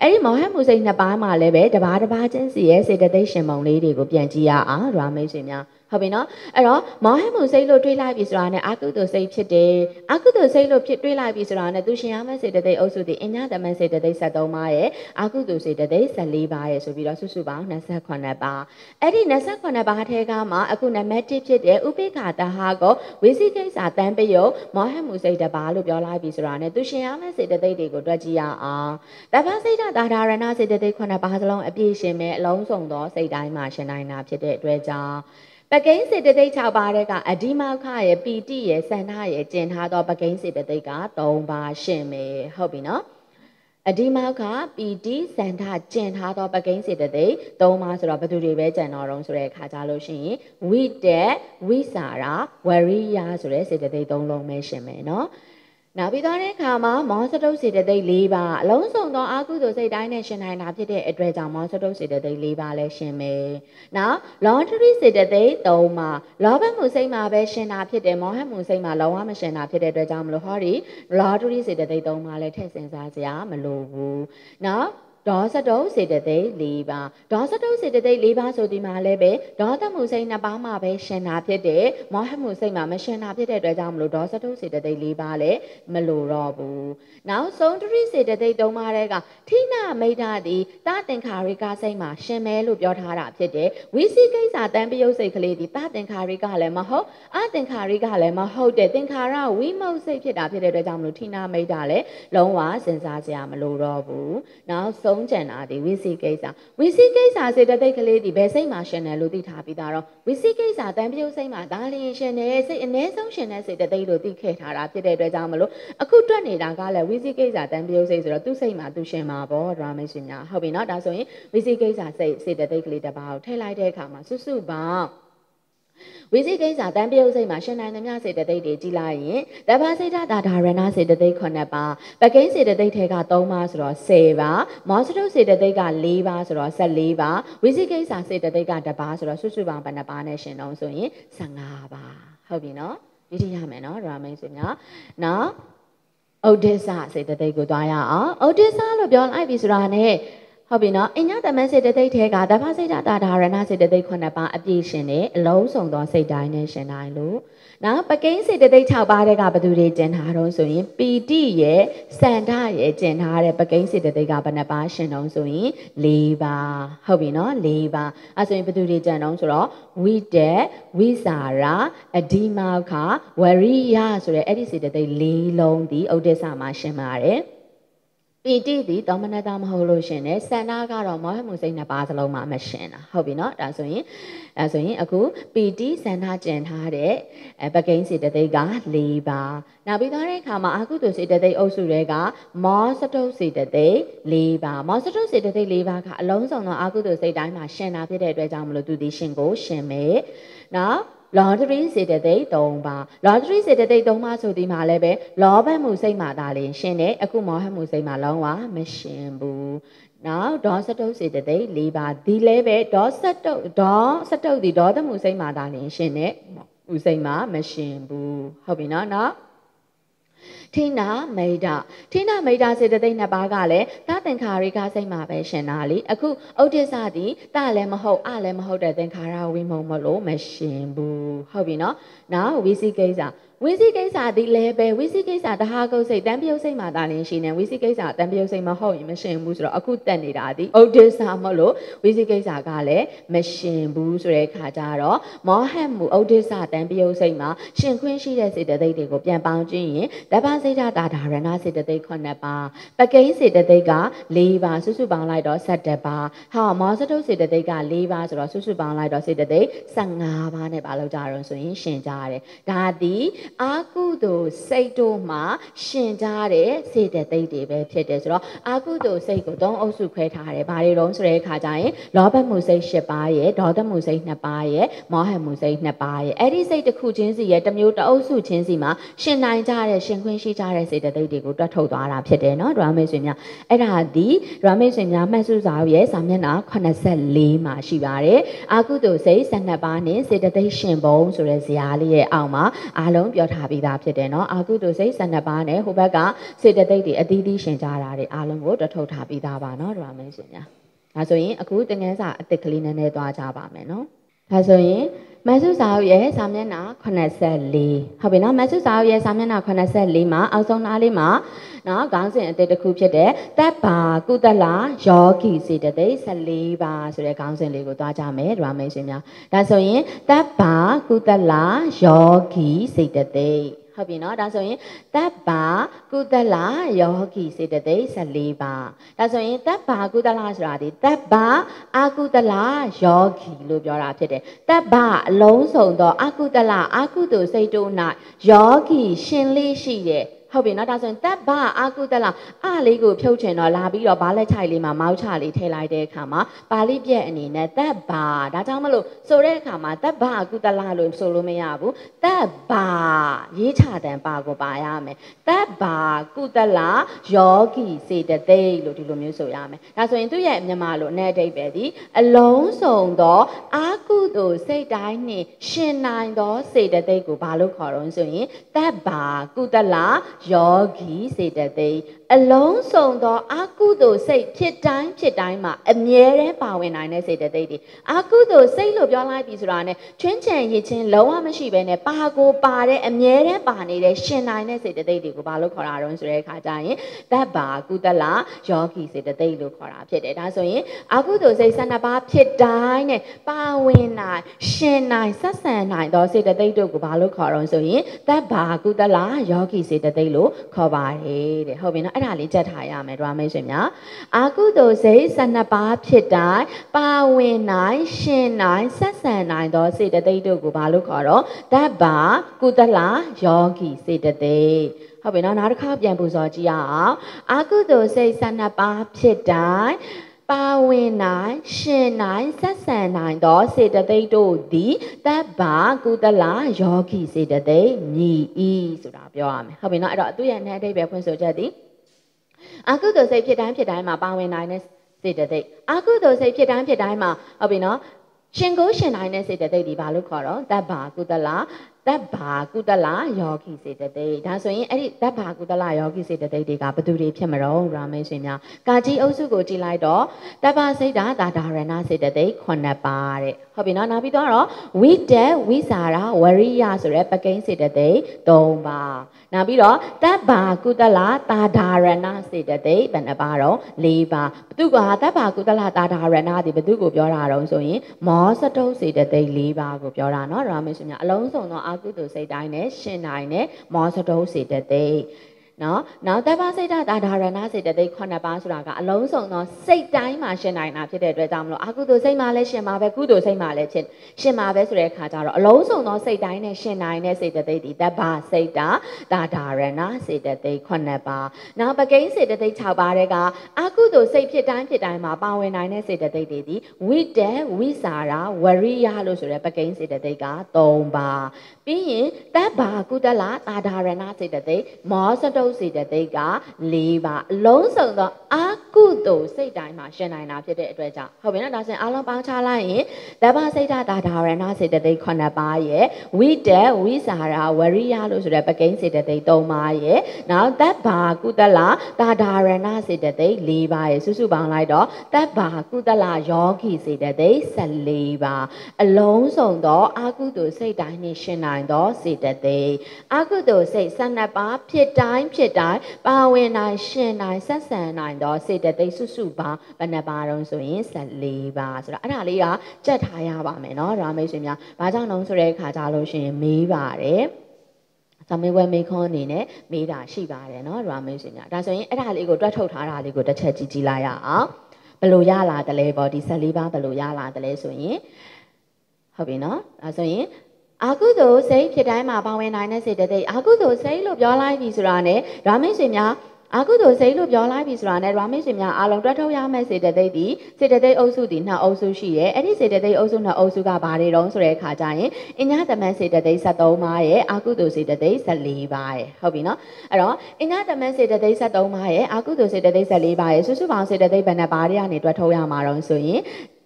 အဲ့ဒီမောဟမှုစိတ်နှစ်ပါးမှာလည်းပဲတပါးတပါးချင်းစီရဲ့စေတသိက်ရှင်ပုံလေးတွေကိုပြန်ကြည့်ရအောင်ဓမ္မမိတ်ဆွေများ ဟုတ်ပြီနော်အဲ့တော့မောဟမှုစိတ်လို့တွေးလိုက်ပြီဆိုတာနဲ့အကုသိုလ်စိတ်ဖြစ်တယ်အကုသိုလ်စိတ်လို့ဖြစ်တွေးလိုက်ပြီဆိုတာနဲ့သူရှင်ရမယ့်စေတသိက်အုပ်စုဒီအညာတမန်စေတသိက်73ပါးရဲ့အကုသိုလ်စေတသိက်14ပါးရဲ့ဆိုပြီးတော့စုစုပေါင်း28ပါးအဲ့ဒီ28ပါးထဲကမှအခုနံပါတ်1ဖြစ်တဲ့ဥပိ္ပခာတဟာကိုဝိသိကိစ္စတန်ပယုမောဟမှုစိတ်တပါးလို့ပြောလိုက်ပြီဆိုတာနဲ့သူရှင်ရမယ့်စေတသိက်တွေကိုတွက်ကြည့်ရအောင်တပ္ပစိတ်တာဒါရဏစေတသိက်9ပါးစလုံးအပြည့်ရှင်မဲ့အလုံးစုံသောစိတ်တိုင်းမှာရှင်နိုင်တာဖြစ်တဲ့အတွက်ကြောင့် ပကိန်းစေတသိက်6ပါးတဲ့ကအဒီမောခရဲ့ပီတိရဲ့စန္ဒရဲ့ကျင်ထားသောပကိန်းစေတသိက်က3ပါးရှင်မယ်ဟုတ်ပြီနော်အဒီမောခပီတိစန္ဒကျင်ထားသောပကိန်းစေတသိက်3ပါးဆိုတော့ဘယ်သူတွေပဲကျန်တော့တော့ဆိုတဲ့အခါကြလို့ရှိရင်ဝိတက်ဝိစာရာဝရိယဆိုတဲ့စေတသိက်3လုံးပဲရှင်မယ်နော် နောက်ပြီးတော့တဲ့အခါမှာမောစတုစေတသိက်၄ပါးအလုံးစုံသောအာကုသိုလ်စိတ်တိုင်းနဲ့ရှင်နိုင်တာဖြစ်တဲ့အတွက်ကြောင့်မောစတုစေတသိက်၄ပါးလည်းရှင်မယ်။နောက်လောထရီစေတသိက်၃ပါးလောဘမှုစိတ်မှာပဲရှင်တာဖြစ်တယ်မောဟမှုစိတ်မှာလောဝမရှင်တာဖြစ်တဲ့အတွက်ကြောင့်မလို့ဟောဒီလောထရီစေတသိက်၃ပါးလည်းထည့်စင်စားစရာမလိုဘူး။နောက် ဒေါစတုစေတသိက်၄ပါးဒေါစတုစေတသိက်၄ပါးဆိုဒီမှာလည်းပဲဒေါသမှုစိတ်နှစ်ပါးမှာပဲရှင်တာဖြစ်တဲ့မောဟမှုစိတ်မှာမရှင်တာဖြစ်တဲ့အတွက်ကြောင့်မလို့ဒေါစတုစေတသိက်၄ပါးလည်းမလိုတော့ဘူးနောက်ဆုံးတရိစေတသိက်၃ပါးတဲ့ကထိနာမိတ်တာဒီတသင်္ခါရိကစိတ်မှာရှင်မဲလို့ပြောထားတာဖြစ်တယ်ဝိသိကိစ္စတန်ပယုတ်စိတ်ကလေးဒီတသင်္ခါရိကလည်းမဟုတ်အသင်္ခါရိကလည်းမဟုတ်တဲ့သင်္ခါရဝိမုတ်စိတ်ဖြစ်တာဖြစ်တဲ့အတွက်ကြောင့်မလို့ထိနာမိတ်တာလည်းလုံးဝစဉ်းစားစရာမလိုတော့ဘူးနောက်ဆုံးဆုံးကျန်တာဒီဝိစီကိစ္စဝိစီကိစ္စစေတသိက်ကလေးဒီဘယ်စိတ်မှာရှင်တယ်လို့သိထားပြီးသားတော့ဝိစီကိစ္စတန်ပြုတ်စိတ်မှာဒါလျင်ရှင်တယ်စိတ်အ ਨੇ ဆုံးရှင်တဲ့စေတသိက်လို့သိခဲ့ထားတာဖြစ်တဲ့အတွက်ကြောင့်မလို့အခုတွက်နေတာကလည်းဝိစီကိစ္စတန်ပြုတ်စိတ်ဆိုတော့သူ့စိတ်မှာသူရှင်မှာပေါ့ဒရာမိတ်ရှင်များဟုတ်ပြီနော်ဒါဆိုရင်ဝိစီကိစ္စစိတ်စေတသိက်ကလေးတစ်ပါးကိုထည့်လိုက်တဲ့အခါမှာစုစုပေါင်း ဝိသိကိစ္စတန်ပြုတ်စိတ်မှာရှင်နိုင်သမျှစေတသိက်တွေကြည်လိုက်ရင်တဘာစိတ်တာဒါရဏစေတသိက်9ပါးပကိန်းစေတသိက်ထဲက3ပါးဆိုတော့10ပါးမောစတုစေတသိက်က4ပါးဆိုတော့14ပါးဝိသိကိစ္စစေတသိက်က1ပါးဆိုတော့စုစုပေါင်းဘယ်နှပါးနဲ့ရှင်တော့ဆိုရင်15ပါးဟုတ်ပြီနော်ဒီတိရမယ်နော်ဒရာမိတ်ဆွေများနောက်ဩဒိစ္စစေတသိက်ကိုသွားရအောင်ဩဒိစ္စလို့ပြောလိုက်ပြီဆိုတာ ਨੇ ဟုတ်ပြီနော်အညတမန်စေတသိက်ထဲကတဖစိတ်တာဒါရဏစေတသိက်9ပါးအပြည့်ရှင်တယ်အလုံးစုံသောစိတ်တိုင်းနဲ့ရှင်တိုင်းလို့နောက်ပကိန်းစေတသိက်6ပါးတဲ့ကဘသူတွေကျင်ထားတော့ဆိုရင်ပီတိရဲ့စန္ဒရဲ့ကျင်ထားတဲ့ပကိန်းစေတသိက်ကဘယ်နှပါးရှင်တော့ဆိုရင်၄ပါးဟုတ်ပြီနော်၄ပါးအဲဆိုရင်ဘသူတွေကျန်တော့ဆိုတော့ဝိတက်ဝိစာရာအဒီမောခဝရိယဆိုတဲ့အဲ့ဒီစေတသိက်၄လုံးဒီဥဒိစ္စမှာရှင်ပါတယ် ပီတိသည်တောမနတာမဟုတ်လို့ရှင်တယ်စန္ဒကတော့မောဟမှုစိတ်နှစ်ပါးစလုံးမှာမရှင်တာဟုတ်ပြီနော်ဒါဆိုရင်အဲဆိုရင်အခုပီတိစန္ဒကျင်ထားတဲ့အဲပကိန်းစေတသိက်က၄ပါးနောက်ပြီးသားတဲ့အခါမှာအာကုတုစေတသိက်အုပ်စုတွေကမောစတုစေတသိက်၄ပါးမောစတုစေတသိက်၄ပါးကအလုံးစုံသောအာကုတုစိတ်တိုင်းမှာရှင်တာဖြစ်တဲ့အတွက်ကြောင့်မလို့သူဒီရှင်ကိုရှင်မယ်နော် လောထရီစေတသိက်၃ပါးလောထရီစေတသိက်၃ပါးဆိုဒီမှာလည်းပဲလောဘမှုစိတ်မှာဒါလေးရှင်းတယ်အခုမောဟမှုစိတ်မှာလုံးဝမရှင်းဘူးနောက်ဒေါစတုတ်စေတသိက်၄ပါးဒီလည်းပဲဒေါစတုတ်ဒေါစတုတ်ဒီဒေါသမှုစိတ်မှာဒါလေးရှင်းတယ်ဥစိတ်မှာမရှင်းဘူးဟုတ်ပြီနော်နော် ထိနာမိတ်တာထိနာမိတ်တာစေတသိက်နှစ်ပါးကလည်းသသင်္ခါရိကစိတ်မှာပဲရှင်တာလीအခုဥဒိစ္စသည်တလည်းမဟုတ်အလည်းမဟုတ်တဲ့သင်္ခါရဝိမုံမလို့မရှင်ဘူးဟုတ်ပြီနော်နောက်ဝိသိကိစ္စ ဝိသိကိစ္စဒီလဲပဲဝိသိကိစ္စတဟာကုတ်စိတ်တန်ပြုတ်စိတ်မှာတာလင်းရှိနေဝိသိကိစ္စတန်ပြုတ်စိတ်မဟုတ်ရင်မရှင်ဘူးဆိုတော့အခုတက်နေတာဒီဥဒိစ္စမလို့ဝိသိကိစ္စကလည်းမရှင်ဘူးဆိုတဲ့ခါကျတော့မောဟတ်မှုဥဒိစ္စတန်ပြုတ်စိတ်မှာရှင်ခွင်းရှိတဲ့စေတသိက်တွေကိုပြန်ပေါင်းကြည့်ရင်တပ္ပစိတ်တာဒါရဏစေတသိက်9ပါးပကိန်းစေတသိက်က4ပါးစုစုပေါင်းလိုက်တော့17ပါးဟာမောစတုစေတသိက်က4ပါးဆိုတော့စုစုပေါင်းလိုက်တော့စေတသိက်15ပါးနဲ့ပါလောက်ကြတော့ဆိုရင်ရှင်ကြရတယ်ဒါသည်အာကုသိုလ်စိတ်တို့မှာရှင်ကြတဲ့စေတသိက်တွေပဲဖြစ်တယ်ဆိုတော့အာကုသိုလ်စိတ်ကိုသုံးအုပ်စုခွဲထားတယ်။ဘာတွေတုံးဆိုတဲ့အခါကျရင်လောဘမှုစိတ်၈ပါးရဲ့ဒေါသမှုစိတ်၂ပါးရဲ့မောဟမှုစိတ်၂ပါးရဲ့အဲ့ဒီစိတ်တစ်ခုချင်းစီရဲ့တစ်မျိုးတစ်အုပ်စုချင်းစီမှာရှင်နိုင်ကြတဲ့ရှင်ခွင့်ရှိကြတဲ့စေတသိက်တွေကိုတွတ်ထုတ်သွားတာဖြစ်တယ်နော်ဒရမေဆွေများအဲ့ဒါဒီဒရမေဆွေများမှတ်စုစာရဲ့စာမျက်နှာ84မှာရှိပါတယ်အာကုသိုလ်စိတ်12ပါးနဲ့စေတသိက်ရှင်ဘုံဆိုတဲ့ဇာတ်လေးရဲ့အောက်မှာအားလုံးပြောထားပြီးသားဖြစ်တယ်နော်အာကုသိုလ်စိတ်12ပါးနဲ့ဟိုဘက်ကစေတသိက်တွေအသီးသီးရှင်ကြတာတွေအားလုံးကိုတွတ်ထုတ်ထားပြီးသားပါနော်ဒရမေဆွေများဒါဆိုရင်အခုတင်ငန်းစာအစ်စ်ကလေးနည်းနည်းသွားကြပါမယ်နော်ဒါဆိုရင် မဆုစာအုပ်ရဲ့စာမျက်နှာ84ဟုတ်ပြီနော်မဆုစာအုပ်ရဲ့စာမျက်နှာ84မှာအောက်ဆုံးနားလေးမှာနော်ခေါင်းစဉ်အသစ်တစ်ခုဖြစ်တဲ့တပ်ပါကုသလယောဂီစေတသိက်14ပါဆိုတဲ့ခေါင်းစဉ်လေးကိုသွားကြမယ်ဒရာမိတ်ဆွေများဒါဆိုရင်တပ်ပါကုသလယောဂီစေတသိက် ဟုတ်ပြီနော်ဒါဆိုရင်တပ်ပါကုသလယောဂီစေတသိက်14ပါဒါဆိုရင်တပ်ပါကုသလဆိုတာဒီတပ်ပါအာကုသလယောဂီလို့ပြောတာဖြစ်တယ်တပ်ပါအလုံးစုံသောအာကုသလအာကုသိုလ်စိတ်တို့၌ယောဂီရှင်လေးရှိတဲ့ ဟုတ်ပြီနော်ဒါဆိုရင်တပ်ဘာအာကုတလအလေးကိုဖြုတ်ချင်တော့လာပြီးတော့ဘားလက်ချိုက်လေးမှာမောက်ချလေးထည့်လိုက်တဲ့အခါမှာပါဠိပြက်အနေနဲ့တပ်ဘာဒါကြောင့်မလို့ဆိုတဲ့အခါမှာတပ်ဘာအာကုတလလို့ဆိုလို့မရဘူးတပ်ဘာရေးချတဲ့ပါကိုပါရမယ်တပ်ဘာကုတလယောဂီစေတသိက်လို့ဒီလိုမျိုးဆိုရမယ်ဒါဆိုရင်သူ့ရဲ့မြန်မာလိုအ내အဓိပ္ပာယ်ဒီအလုံးစုံသောအာကုသိုလ်စိတ်တိုင်းနှင့်ရှင်နိုင်သောစေတသိက်ကိုဘာလို့ခေါ်တော့ဆိုရင်တပ်ဘာကုတလယောဂီစေတသိက် အလုံးစုံသောအာကုသိုလ်စိတ်ဖြစ်တိုင်းဖြစ်တိုင်းမှာအမြဲတမ်းပါဝင်နိုင်တဲ့စေတသိက်တွေအာကုသိုလ်စိတ်လို့ပြောလိုက်ပြီဆိုတာနဲ့ချွင်းချံရည်ချင်းလုံးဝမရှိဘဲနဲ့ပါကိုပါတဲ့အမြဲတမ်းပါနေတဲ့ရှင်နိုင်တဲ့စေတသိက်တွေကိုဘာလို့ခေါ်တာတော့ဆိုတဲ့အခါကျရင်တတ်ပါကုသလယောဂီစေတသိက်လို့ခေါ်တာဖြစ်တယ်ဒါဆိုရင်အာကုသိုလ်စိတ်12ပါးဖြစ်တိုင်းနဲ့ပါဝင်နိုင်ရှင်နိုင်ဆက်ဆံနိုင်သောစေတသိက်တို့ကိုဘာလို့ခေါ်တော့ဆိုရင်တတ်ပါကုသလယောဂီစေတသိက်လို့ခေါ်ပါတယ်တဲ့ဟုတ်ပြီနော်အဲ့ဒါလေးကြက်ထားရမယ်ဒရာမိတ်ဆွေများအာကုသိုလ်စိတ်12ပါးဖြစ်တိုင်းပါဝင်နိုင်ရှင်နိုင်ဆက်ဆံနိုင်သောစေတသိက်တို့ကိုဘာလို့ခေါ်တော့တတ်ပါကုသလယောဂီစေတသိက်ဟုတ်ပြီနော်နောက်တစ်ခါပြန်ပူဇော်ကြည့်ရအောင်အာကုသိုလ်စိတ်12ပါးဖြစ်တိုင်းပါဝင်နိုင်ရှင်နိုင်ဆက်ဆံနိုင်သောစေတသိက်တို့သည်တဗ္ဗကုသလယောဂီစေတသိက်မြည်ဤဆိုတာပြောရမယ်ဟုတ်ပြီနော်အဲ့တော့အတူရဲ့နဲ့အတိတ်ပဲဖွင့်ဆိုချက်သည် အကုသိုလ်စိတ်ဖြစ်တိုင်းဖြစ်တိုင်းမှာပါဝင်နိုင်တဲ့စေတသိက်အကုသိုလ်စိတ်ဖြစ်တိုင်းဖြစ်တိုင်းမှာဟုတ်ပြီနော်ရှင်ကိုရှင်နိုင်တဲ့စေတသိက်ဒီဘာလို့ခေါ်တော့တဗ္ဗကုသလ တပ်ဘာကုတလယောဂီစေတသိက်ဒါဆိုရင်အဲ့ဒီတပ်ဘာကုတလယောဂီစေတသိက်တွေကဘယ်သူတွေဖြစ်မတော့ရာမေရှင်များကာကြီးအုပ်စုကိုကြည့်လိုက်တော့တပ်ဘာစိတ်တာတာဒါရဏစေတသိက်9ပါးတဲ့ဟုတ်ပြီနော်နောက်ပြီးတော့ဝိတက်ဝိစာရဝရိယဆိုတဲ့ပကိန်းစေတသိက်3ပါးနောက်ပြီးတော့တပ်ဘာကုတလတာဒါရဏစေတသိက်ဘယ်နှပါတော့4ပါးဘသူကတပ်ဘာကုတလတာဒါရဏဒီဘသူကိုပြောတာတော့ဆိုရင်မောစတုစေတသိက်4ပါးကိုပြောတာနော်ရာမေရှင်များအလုံးစုံသောအကုသိုလ်စိတ်တိုင်းနဲ့ရှင်နိုင်တဲ့မောစတုစေတသိက် နော်နောက်တပ္ပစိတ်တတာဒါရဏစိတ်တသိက်9ပါးဆိုတာကအလုံးစုံသောစိတ်တိုင်းမှာရှင်နိုင်တာဖြစ်တဲ့အတွက်ကြောင့်မလို့အကုသိုလ်စိတ်မှာလည်းရှင်မှာပဲကုသိုလ်စိတ်မှာလည်းရှင်ရှင်မှာပဲဆိုတဲ့အခါကျတော့အလုံးစုံသောစိတ်တိုင်းနဲ့ရှင်နိုင်တဲ့စိတ်တသိက်ဒီတပ္ပစိတ်တာတာဒါရဏစိတ်တသိက်9ပါးနောက်ပကိန်းစိတ်တသိက်6ပါးတဲ့ကအကုသိုလ်စိတ်ဖြစ်တိုင်းဖြစ်တိုင်းမှာပါဝင်နိုင်တဲ့စိတ်တသိက်တွေဒီဝိတ္တဝိစာရဝရိယလို့ဆိုတဲ့ပကိန်းစိတ်တသိက်က3ပါးပြီးရင်တပ္ပကုတလတာဒါရဏစိတ်တသိက်မောစတုစေတသိက်က၄ပါအလုံးစုံသောအာကုသိုလ်စိတ်တိုင်းမှာရှင်နိုင်တာဖြစ်တဲ့အတွက်ကြောင့်ဟုတ်ပြီနော်ဒါဆိုရင်အလုံးပေါင်းချလိုက်ရင်တပ္ပစိတ်တာဒါဒါရဏစေတသိက်9ပါးရဲ့ဝိတက်ဝိစာရဝရိယလို့ဆိုတဲ့ပကိန်းစေတသိက်3ပါးရဲ့နောက်တပ္ပကုတလတာဒါရဏစေတသိက်၄ပါးရဲ့စုစုပေါင်းလိုက်တော့တပ္ပကုတလယောဂီစေတသိက်14ပါးအလုံးစုံသောအာကုသိုလ်စိတ်တိုင်းနှင့်ရှင်နိုင်သောစေတသိက်အာကုသိုလ်စိတ်12ပါးဖြစ်တိုင်းဖြစ်တိုင်းပါဝင်နိုင်ရှင်နိုင်ဆက်ဆံနိုင်သောစေတသိက်စုစုပေါင်းဘယ်နှပါတုံးဆိုရင်14ပါဆိုတော့အဲ့ဒါလေးကကြက်ထားရပါမယ်เนาะရာမိတ်ဆွေများဘာကြောင့်လုံးဆိုတဲ့အခါကြလို့ရှိရင်မေးပါတယ်သမီးဝဲမေခွန်းအနေနဲ့မေးတာရှိပါတယ်เนาะရာမေးရှင်များဒါဆိုရင်အဲ့ဒါလေးကိုတွက်ထုတ်ထားတာလေးကိုတစ်ချက်ကြည့်ကြည့်လိုက်ရအောင်ဘယ်လိုရလာတယ်လဲပေါ့ဒီ14ပါးဘယ်လိုရလာတယ်လဲဆိုရင်ဟုတ်ပြီเนาะဒါဆိုရင် အာကုသိုလ်စိတ်ဖြစ်တိုင်းမှာပါဝင်နိုင်တဲ့စေတသိက်အာကုသိုလ်စိတ်လို့ပြောလိုက်ပြီဆိုတာနဲ့ဓမ္မိတ်ဆွေများအာကုသိုလ်စိတ်လို့ပြောလိုက်ပြီဆိုတာနဲ့ဓမ္မိတ်ဆွေများအားလုံးတွက်ထုတ်ရမယ့်စေတသိက်ဒီစေတသိက်အုပ်စုဒီနှစ်အုပ်စုရှိရဲအဲ့ဒီစေတသိက်အုပ်စုနှစ်အုပ်စုကဘာတွေတုံးဆိုတဲ့အခါကျရင်အညာတမန်စေတသိက်73ပါးရဲ့အာကုသိုလ်စေတသိက်14ပါးရဲ့ဟုတ်ပြီနော်အဲ့တော့အညာတမန်စေတသိက်73ပါးရဲ့အာကုသိုလ်စေတသိက်14ပါးရဲ့စုစုပေါင်းစေတသိက်ဘယ်နှပါးတွေကနေတွက်ထုတ်ရမှာတုံးဆိုရင်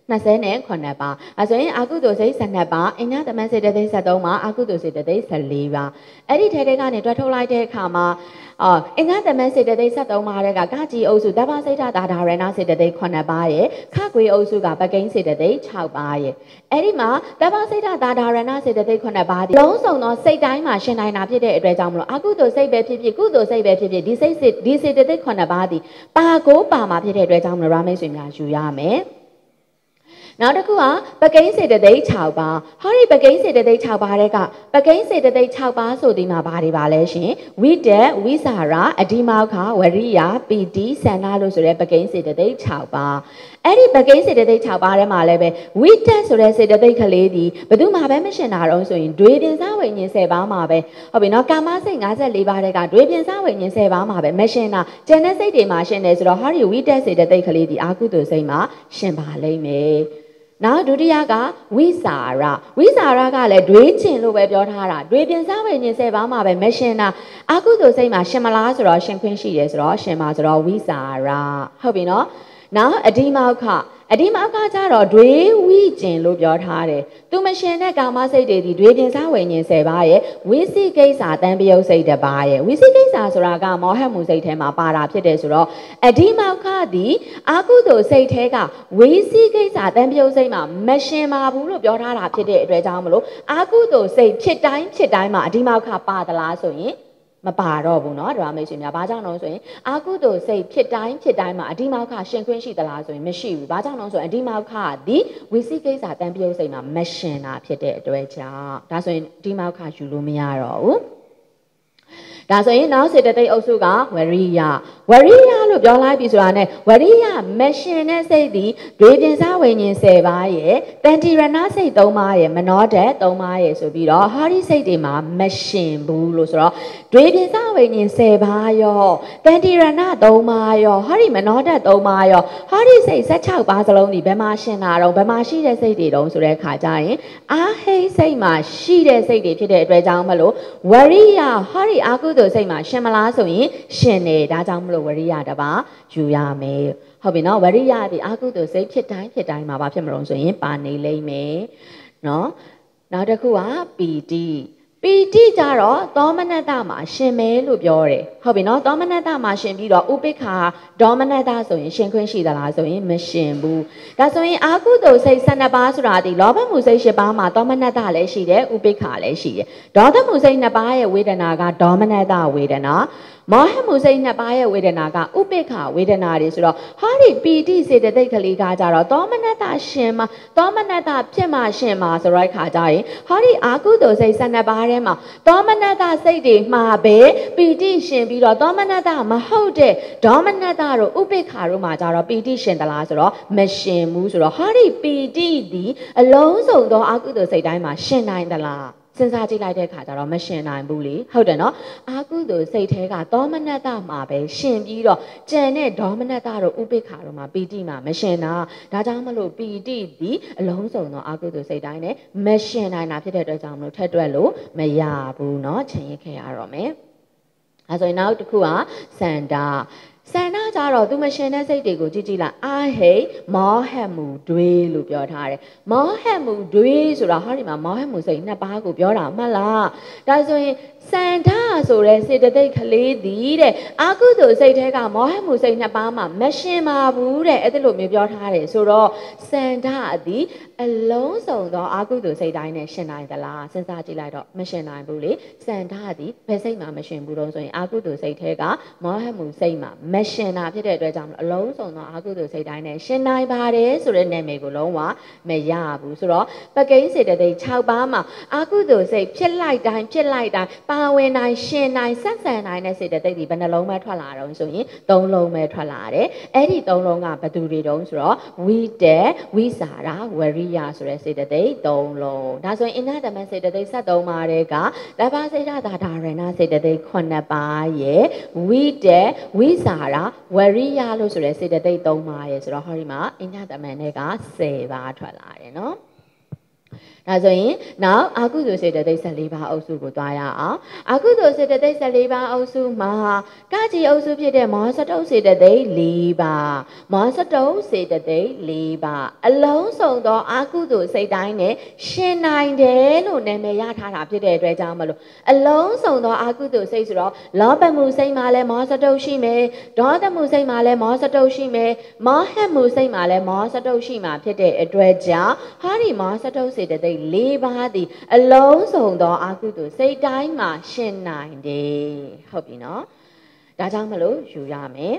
29ပါအဲဆိုရင်အာကုသိုလ်စိတ်12ပါအညာသမန်စေတသိက်73ပါအာကုသိုလ်စေတသိက်14ပါအဲ့ဒီထဲထဲကနေတွက်ထုတ်လိုက်တဲ့အခါမှာအာအညာသမန်စေတသိက်73ပါတဲ့ကကကြီးအုပ်စုတပ္ပစိတ်တာဒါရဏစေတသိက်9ပါရဲ့ခကွေအုပ်စုကပကိန်းစေတသိက်6ပါရဲ့အဲ့ဒီမှာတပ္ပစိတ်တာဒါရဏစေတသိက်9ပါဒီလုံးစုံသောစိတ်တိုင်းမှာရှင်နိုင်တာဖြစ်တဲ့အတွက်ကြောင့်မလို့အာကုသိုလ်စိတ်ပဲဖြစ်ဖြစ်ကုသိုလ်စိတ်ပဲဖြစ်ဖြစ်ဒီစိတ်ဒီစေတသိက်9ပါဒီပါကိုပါမှာဖြစ်တဲ့အတွက်ကြောင့်မလို့ရာမိတ်ဆွေများယူရမယ် နောက်တစ်ခုကပကိန်းစေတသိက်6ပါးဟောဒီပကိန်းစေတသိက်6ပါးတဲ့ကပကိန်းစေတသိက်6ပါးဆိုဒီမှာဘာတွေပါလဲရှင်ဝိတက်ဝိစာရအဓိမောက္ခဝရိယပီတိဆန္ဒလို့ဆိုတဲ့ပကိန်းစေတသိက်6ပါးအဲ့ဒီပကိန်းစေတသိက်6ပါးထဲမှာလည်းပဲဝိတက်ဆိုတဲ့စေတသိက်ကလေးဒီဘယ်သူမှပဲမရှင်တာတော့ဆိုရင်ဒွေပြင်စားဝိညာဉ်10ပါးမှာပဲဟုတ်ပြီနော်ကာမစိတ်54ပါးတဲ့ကဒွေပြင်စားဝိညာဉ်10ပါးမှာပဲမရှင်တာကျန်တဲ့စိတ်တွေမှာရှင်တယ်ဆိုတော့ဟောဒီဝိတက်စေတသိက်ကလေးဒီအာကုသိုလ်စိတ်မှာရှင်ပါလိမ့်မယ် နောက်ဒုတိယကဝိစာရဝိစာရကလည်းဒွေးကျင်လို့ပဲပြောထားတာဒွေပြင်စားဝိညာဉ်၁၀ပါးမှာပဲမရှင်တာအကုသိုလ်စိတ်မှာရှင်မလားဆိုတော့ရှင်ခွင့်ရှိတယ်ဆိုတော့ရှင်ပါဆိုတော့ဝိစာရဟုတ်ပြီနော် နောက်အဒီမောက္ခအဒီမောက္ခကျတော့ဒွေဝိကျင်လို့ပြောထားတယ်သူမရှင်တဲ့ကာမစိတ်တွေဒီဒွေပြင်စားဝိညာဉ်၁၀ပါးရဲ့ဝိသိကိစ္စတန်ပယုတ်စိတ်တစ်ပါးရဲ့ဝိသိကိစ္စဆိုတာကမောဟမှုစိတ်ထဲမှာပါတာဖြစ်တယ်ဆိုတော့အဒီမောက္ခဒီအာကုသိုလ်စိတ်ထဲကဝိသိကိစ္စတန်ပယုတ်စိတ်မှာမရှင်ပါဘူးလို့ပြောထားတာဖြစ်တဲ့အတွက်ကြောင့်မလို့အာကုသိုလ်စိတ်ဖြစ်တိုင်းဖြစ်တိုင်းမှာအဒီမောက္ခပါသလားဆိုရင် မပါတော့ဘူးเนาะဒရာမိတ်ဆွေများဘာကြောင့်လဲဆိုရင်အာကုသိုလ်စိတ်ဖြစ်တိုင်းဖြစ်တိုင်းမှာအဒီမောက္ခရှင်ခွင့်ရှိသလားဆိုရင်မရှိဘူးဘာကြောင့်လဲဆိုရင်အဒီမောက္ခသည်ဝိသိကိစ္စတန်ပြုတ်စိတ်မှာမရှင်တာဖြစ်တဲ့အတွက်ကြောင့်ဒါဆိုရင်ဒီမောက္ခယူလို့မရတော့ဘူး ဒါဆိုရင်နောက်စေတသိက်အုပ်စုကဝရိယဝရိယလို့ပြောလိုက်ပြီဆိုတာနဲ့ဝရိယမရှင်တဲ့စိတ်ဒီဒွေပြင်စားဝိညာဉ်10ပါးရဲ့တန်တိရဏစိတ်3ပါးရဲ့မနောဓာတ်3ပါးရဲ့ဆိုပြီးတော့ဟာဒီစိတ်တွေမှာမရှင်ဘူးလို့ဆိုတော့ဒွေပြင်စားဝိညာဉ်10ပါးရောတန်တိရဏ3ပါးရောဟာဒီမနောဓာတ်3ပါးရောဟာဒီစိတ်16ပါးစလုံးဒီဘယ်မှာရှင်တာတော့ဘယ်မှာရှိတဲ့စိတ်တွေတုံးဆိုတဲ့အခါကျရင်အာဟိစိတ်မှာရှိတဲ့စိတ်တွေဖြစ်တဲ့အတွက်ကြောင့်မလို့ဝရိယဟာဒီအာကုသိုလ်စိတ်မှာရှင်မလားဆိုရင်ရှင်တယ်ဒါကြောင့်မလို့ဝရိယတပါယူရမယ်ဟုတ်ပြီနော်ဝရိယဒီအာကုသိုလ်စိတ်ဖြစ်တိုင်းဖြစ်တိုင်းမှာဘာဖြစ်မလို့ဆိုရင်ပါနေလိမ့်မယ်နော်နောက်တစ်ခုကပီတိ ပီတိကြတော့သောမနတမှာရှင်မဲလို့ပြောတယ်ဟုတ်ပြီနော်သောမနတမှာရှင်ပြီးတော့ဥပိ္ပခာဒေါမနတဆိုရင်ရှင်ခွင့်ရှိသလားဆိုရင်မရှင်ဘူးဒါဆိုရင်အာကုသိုလ်စိတ်12ပါးဆိုတာဒီလောဘမှုစိတ်10ပါးမှာသောမနတလည်းရှိတယ်ဥပိ္ပခာလည်းရှိတယ်ဒေါသမှုစိတ်2ပါးရဲ့ဝေဒနာကဒေါမနတဝေဒနာ မောဟမှုစိတ်နှစ်ပါးရဲ့ဝေဒနာကဥပိ္ပခဝေဒနာတွေဆိုတော့ဟာဒီပီတိစေတသိက်ကလေးကကြတော့သောမနတရှင်မှာသောမနတဖြစ်မှရှင်မှာဆိုတဲ့ခါကြရင်ဟာဒီအာကုသိုလ်စိတ်12ပါးထဲမှာသောမနတစိတ်တွေမှာပဲပီတိရှင်ပြီးတော့သောမနတမဟုတ်တဲ့ဒေါမနတတို့ဥပိ္ပခတို့မှာကြတော့ပီတိရှင်သလားဆိုတော့မရှင်ဘူးဆိုတော့ဟာဒီပီတိဒီအလုံးစုံသောအာကုသိုလ်စိတ်တိုင်းမှာရှင်နိုင်သလား စဉ်းစားကြည့်လိုက်တဲ့အခါကျတော့မရှင်နိုင်ဘူးလေဟုတ်တယ်နော်အာကုသိုလ်စိတ်แท้ကသောမနတမှာပဲရှင်ပြီးတော့ကြံတဲ့ဒေါမနတတို့ဥပိ္ပခါတို့မှာပီတိမှာမရှင်တာဒါကြောင့်မလို့ပီတိဒီအလုံးစုံသောအာကုသိုလ်စိတ်တိုင်းနဲ့မရှင်နိုင်တာဖြစ်တဲ့အတွက်ကြောင့်မလို့ထက်တွက်လို့မရဘူးเนาะခြင်ရခဲ့ရတော့မယ်အဲဆိုရင်နောက်တစ်ခုကစန္ဒာ ဆန္ဒကြတော့သူမရှင်တဲ့စိတ်တွေကိုကြည့်ကြည့်လိုက်အာဟိမောဟမှုတွေးလို့ပြောထားတယ်မောဟမှုတွေးဆိုတာဟာဒီမှာမောဟမှုစိတ်နှစ်ပါးကိုပြောတာမှတ်လားဒါဆိုရင် စန္ဒဆိုတဲ့စေတသိက်ကလေးသည်တဲ့အာကုသိုလ်စိတ်ထဲကမောဟမှုစိတ်နှစ်ပါးမှာမရှင်ပါဘူးတဲ့အဲ့ဒါလိုမျိုးပြောထားတယ်ဆိုတော့စန္ဒအသည်အလုံးစုံသောအာကုသိုလ်စိတ်တိုင်းနဲ့ရှင်နိုင်သလားစဉ်းစားကြည့်လိုက်တော့မရှင်နိုင်ဘူးလေစန္ဒသည်ဘယ်စိတ်မှမရှင်ဘူးတော့ဆိုရင်အာကုသိုလ်စိတ်ထဲကမောဟမှုစိတ်မှာမမရှင်တာဖြစ်တဲ့အတွက်ကြောင့်အလုံးစုံသောအာကုသိုလ်စိတ်တိုင်းနဲ့ရှင်နိုင်ပါတယ်ဆိုတဲ့နာမည်ကိုလုံးဝမရဘူးဆိုတော့ပကိန်းစေတသိက်6ပါးမှာအာကုသိုလ်စိတ်ဖြစ်လိုက်တိုင်းဖြစ်လိုက်တိုင်းပါဝင်နိုင်ရှင်နိုင်ဆက်ဆံနိုင်တဲ့စေတသိက်ဒီဘယ်နှလုံးပဲထွက်လာတော့ဆိုရင်၃လုံးပဲထွက်လာတယ်အဲ့ဒီ၃လုံးကဘယ်သူတွေတုံးဆိုတော့ဝိတေဝိစာရဝရိယဆိုတဲ့စေတသိက်၃လုံးဒါဆိုရင်အင်နာတမန်စေတသိက်73ပါးတဲ့ကလဘစေတသာဒါရဏစေတသိက်9ပါးရဲ့ဝိတေဝိစာရဝရိယလို့ဆိုတဲ့စေတသိက်3ပါးရဲ့ဆိုတော့ဟောဒီမှာအင်နာတမန်တွေက10ပါးထွက်လာတယ်နော် ဒါဆိုရင်နောက်အာကုသိုလ်စေတသိက်14ပါးအုပ်စုကိုတွားရအောင်အာကုသိုလ်စေတသိက်14ပါးအုပ်စုမှာကကြီးအုပ်စုဖြစ်တဲ့မောစတုစေတသိက်4ပါးမောစတုစေတသိက်4ပါးအလုံးစုံသောအာကုသိုလ်စိတ်တိုင်းနဲ့ရှင်နိုင်တယ်လို့နာမည်ရထားတာဖြစ်တဲ့အတွက်ကြောင့်မလို့အလုံးစုံသောအာကုသိုလ်စိတ်ဆိုတော့လောဘမှုစိတ်မှာလည်းမောစတုရှိမယ်ဒေါသမှုစိတ်မှာလည်းမောစတုရှိမယ်မောဟမှုစိတ်မှာလည်းမောစတုရှိမှာဖြစ်တဲ့အတွက်ကြောင့်ဟာဒီမောစတုစေတသိက်၄ပါးသည်အလုံးစုံသောအာကုသိုလ်စိတ်တိုင်းမှာရှင်နိုင်တယ်ဟုတ်ပြီနော်ဒါကြောင့်မလို့ယူရမယ်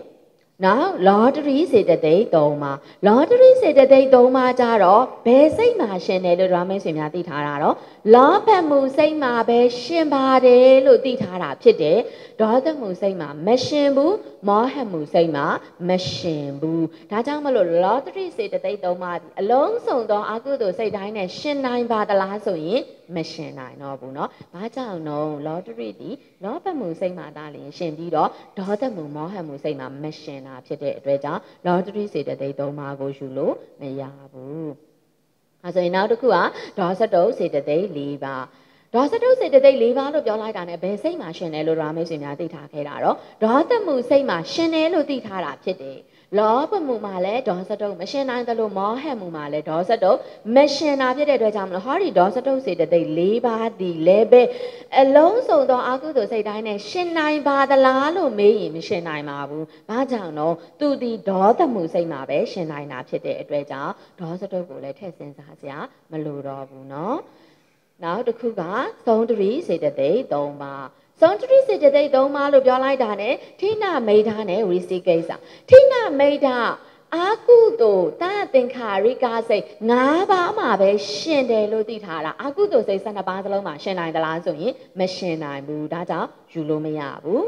နောက်လော်တရီစေတသိက်၃ပါးလော်တရီစေတသိက်၃ပါးကြတော့ဘယ်စိတ်မှာရှင်တယ်လို့ဓမ္မဆွေများသိထားတာတော့လောဘမှုစိတ်မှာပဲရှင်ပါတယ်လို့သိထားတာဖြစ်တယ်ဒေါသမှုစိတ်မှာမရှင်ဘူး မောဟမှုစိတ်မှာမရှင်ဘူးဒါကြောင့်မလို့လောတရီစေတသိက်သုံးပါးဒီအလုံးစုံသောအာကုသိုလ်စိတ်တိုင်းနဲ့ရှင်နိုင်ပါသလားဆိုရင်မရှင်နိုင်တော့ဘူးเนาะဘာကြောင့်တော့လောတရီဒီလောဘမှုစိတ်မှာဒါလျင်ရှင်ပြီးတော့ဒေါသမှုမောဟမှုစိတ်မှာမရှင်တာဖြစ်တဲ့အတွက်ကြောင့်လောတရီစေတသိက်သုံးပါးကိုယူလို့မရဘူးအဲဆိုရင်နောက်တစ်ခုကဒေါသတုစေတသိက်၄ပါး ဒေါသတုစေတသိက်၄ပါးလို့ပြောလိုက်တာ ਨੇ ဘယ်စိတ်မှာရှင်တယ်လို့ရာမိတ်ဆွေများသိထားခဲ့တာတော့ဒေါသမှုစိတ်မှာရှင်တယ်လို့သိထားတာဖြစ်တယ်လောဘမှုမှာလည်းဒေါသတုမရှင်နိုင်သလိုမောဟမှုမှာလည်းဒေါသတုမရှင်တာဖြစ်တဲ့အတွက်ကြောင့်မလို့ဟောဒီဒေါသတုစေတသိက်၄ပါးဒီလည်းပဲအလုံးစုံသောအာကုသိုလ်စိတ်တိုင်းနဲ့ရှင်နိုင်ပါသလားလို့မေးရင်မရှင်နိုင်ပါဘူး။ဘာကြောင့်တော့သူဒီဒေါသမှုစိတ်မှာပဲရှင်နိုင်တာဖြစ်တဲ့အတွက်ကြောင့်ဒေါသတုကိုလည်းထည့်စဉ်းစားစရာမလိုတော့ဘူးเนาะ။ နောက်တစ်ခုကသုံးတရီစေတသိက်၃ပါးသုံးတရီစေတသိက်၃ပါးလို့ပြောလိုက်တာ ਨੇ ထိနာမိဓာနဲ့ဝိစီကိစ္စထိနာမိဓာအာကုသို့တာသင်္ခါရိကစိတ်၅ပါးမှာပဲရှင်တယ်လို့သိထားတာအာကုသို့စိတ်၁၂ပါးစလုံးမှာရှင်နိုင်သလားဆိုရင်မရှင်နိုင်ဘူးဒါကြောင့်ယူလို့မရဘူး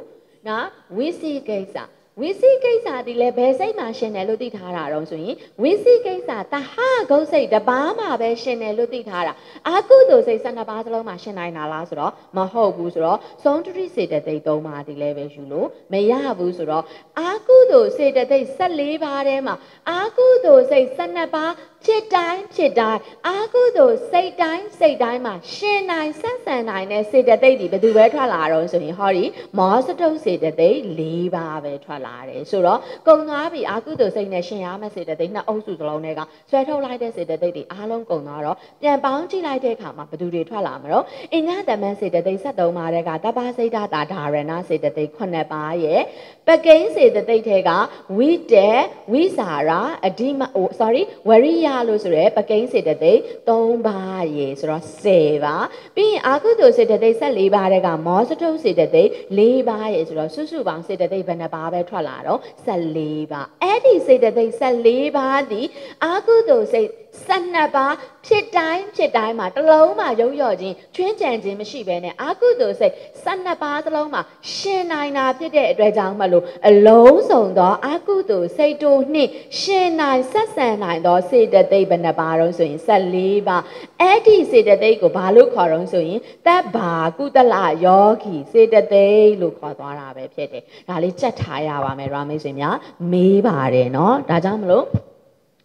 နော်ဝိစီကိစ္စ ဝိသိကိစ္စဒီလည်းဘယ်စိတ်မှရှင်တယ်လို့သိထားတာတော့ဆိုရင်ဝိသိကိစ္စတဟဂုတ်စိတ်တပါးမှာပဲရှင်တယ်လို့သိထားတာအာကုသိုလ်စိတ်12ပါးစလုံးမှာရှင်နိုင်တာလားဆိုတော့မဟုတ်ဘူးဆိုတော့သုံးတရိစေတသိက်3ပါးဒီလည်းပဲယူလို့မရဘူးဆိုတော့အာကုသိုလ်စေတသိက်14ပါးထဲမှာအာကုသိုလ်စိတ်12ပါးဖြစ်တိုင်းဖြစ်တိုင်းအာကုသိုလ်စိတ်တိုင်းစိတ်တိုင်းမှာရှင်နိုင်ဆက်ဆံနိုင်တဲ့စေတသိက်ဒီဘယ်သူပဲထွက်လာတော့ဆိုရင်ဟောဒီမောစတုစေတသိက်၄ပါးပဲထွက်လာတယ်ဆိုတော့ကုံသွားပြီအာကုသိုလ်စိတ်နဲ့ရှင်ရမယ့်စေတသိက်နှစ်အုပ်စုစလုံးတွေကဆွဲထုတ်လိုက်တဲ့စေတသိက်တွေအားလုံးကုံသွားတော့ပြန်ပေါင်းကြည့်လိုက်တဲ့အခါမှာဘယ်သူတွေထွက်လာမလို့အင်္ဂတမန်စေတသိက်73ပါးတဲ့ကတပ္ပစိတ်တာဒါရဏစေတသိက်9ပါးရဲ့ပကိန်းစေတသိက်ထဲကဝိတေဝိစာရာအဓိမ sorry ဝရိယလို့ဆိုရဲပကိန်းစေတသိက်3ပါးရေဆိုတော့10ပါပြီးရင်အာကုသိုလ်စေတသိက်14ပါးတဲ့ကမောစတုစေတသိက်4ပါးရေဆိုတော့စုစုပေါင်းစေတသိက်ဘယ်နှပါးပဲထွက်လာတော့14ပါးအဲ့ဒီစေတသိက်14ပါးဒီအာကုသိုလ်စိတ်12ပါးဖြစ်တိုင်းဖြစ်တိုင်းမှာတစ်လုံးမှရုံရော့ခြင်းချွင်းကြံခြင်းမရှိဘဲနဲ့အာကုသိုလ်စိတ်12ပါးသလုံးမှာရှင်နိုင်တာဖြစ်တဲ့အတွက်ကြောင့်မလို့အလုံးစုံသောအာကုသိုလ်စိတ်တို့နှင့်ရှင်နိုင်ဆက်ဆံနိုင်သောစေတသိက်ဘယ်နှပါတော့ဆိုရင်14ပါးအဲ့ဒီစေတသိက်ကိုဘာလို့ခေါ်တော့ဆိုရင်တပ်ဘာကုတလယောဂီစေတသိက်လို့ခေါ်သွားတာပဲဖြစ်တယ်ဒါလေးကြက်ထားရပါမယ်ရာမေးဆွေများမေးပါတယ်เนาะဒါကြောင့်မလို့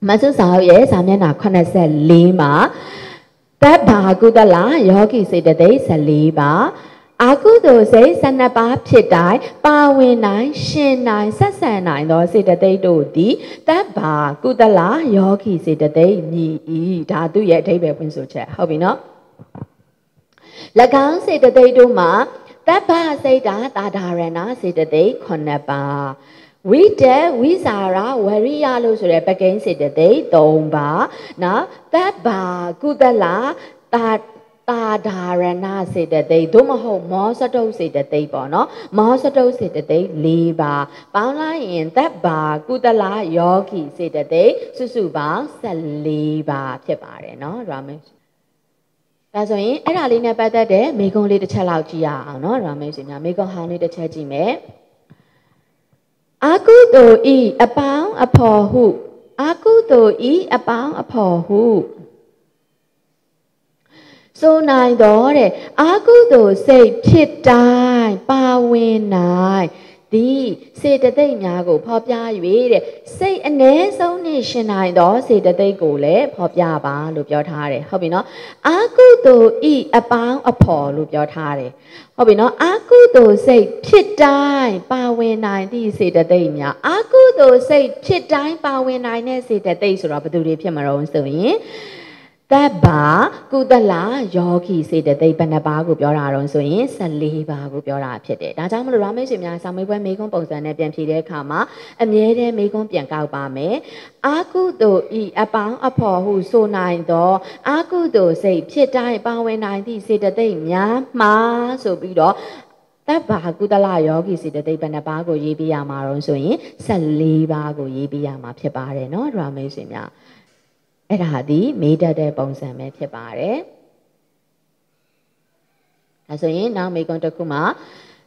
မဆုစာအုပ်ရဲ့စာမျက်နှာ84မှာတတ္ဘာကုသလယောဂီစေတသိက်14ပါအာကုသိုလ်စိတ်12ပါးဖြစ်တိုင်းပါဝင်နိုင်ရှင်နိုင်ဆက်ဆံနိုင်သောစေတသိက်တို့သည်တတ္ဘာကုသလယောဂီစေတသိက်မြည်ဤဒါသူရဲ့အဓိပ္ပာယ်ဖွင့်ဆိုချက်ဟုတ်ပြီနော်၎င်းစေတသိက်တို့မှာတပ္ပစိတ်တာတာဒါရဏစေတသိက်9ပါး ဝိတဝိဇာရဝရိယလို့ဆိုတဲ့ပကိန်းစေတသိက်၃ပါးနော်တဗ္ဗာကုသလတာတာဓာရဏစေတသိက်သို့မဟုတ်မောစတုတ်စေတသိက်ပေါ့နော်မောစတုတ်စေတသိက်၄ပါးပေါင်းလိုက်ရင်သက်ပါကုသလယောဂီစေတသိက်စုစုပေါင်း14ပါးဖြစ်ပါတယ်နော်ရာမေဒါဆိုရင်အဲ့ဒါလေးနဲ့ပတ်သက်တဲ့မိကုံးလေးတစ်ချက်လောက်ကြည့်ရအောင်နော်ရာမေရှင်များမိကုံးဟောင်းလေးတစ်ချက်ကြည့်မယ် အာကုသိုလ်ဤအပေါင်းအဖော်ဟုအာကုသိုလ်ဤအပေါင်းအဖော်ဟုဆိုနိုင်တော့တဲ့အာကုသိုလ်စိတ်ဖြစ်တိုင်းပါဝင်နိုင် ဒီစေတသိက်များကိုဖော်ပြ၍တဲ့စိတ်အ ਨੇ ဆုံးနှင့်ရှင်နိုင်သောစေတသိက်ကိုလည်းဖော်ပြပါလို့ပြောထားတယ်ဟုတ်ပြီနော်အာကုသိုလ်ဤအပေါင်းအဖော်လို့ပြောထားတယ်ဟုတ်ပြီနော်အာကုသိုလ်စိတ်ဖြစ်တိုင်းပါဝင်နိုင်သည့်စေတသိက်များအာကုသိုလ်စိတ်ဖြစ်တိုင်းပါဝင်နိုင်တဲ့စေတသိက်ဆိုတော့ဘယ်သူတွေဖြစ်မှာတော့ဆိုရင် တဗ္ဗကုသလယောဂီစေတသိက်ဘယ်နှပါးကိုပြောတာတော့ဆိုရင်14ပါးကိုပြောတာဖြစ်တယ်။ဒါကြောင့်မလို့ရမိတ်ဆွေများဆောင်းမေးပွဲမေကွန်းပုံစံနဲ့ပြန်ဖြေတဲ့အခါမှာအမြဲတမ်းမေကွန်းပြန်ကောက်ပါမယ်။အာကုသိုလ်ဤအပေါင်းအဖော်ဟုဆိုနိုင်သောအာကုသိုလ်စိတ်ဖြစ်တိုင်းပါဝင်နိုင်သည့်စေတသိက်များမှာဆိုပြီးတော့တဗ္ဗာကုသလယောဂီစေတသိက်ဘယ်နှပါးကိုရေးပြရမှာတော့ဆိုရင်14ပါးကိုရေးပြရမှာဖြစ်ပါတယ်နော်ဒရာမေးဆွေများ။ အဲ့ဒါဒီမေးတတ်တဲ့ပုံစံပဲဖြစ်ပါတယ်ဒါဆိုရင်နောက်မေကွန်တစ်ခုမှာ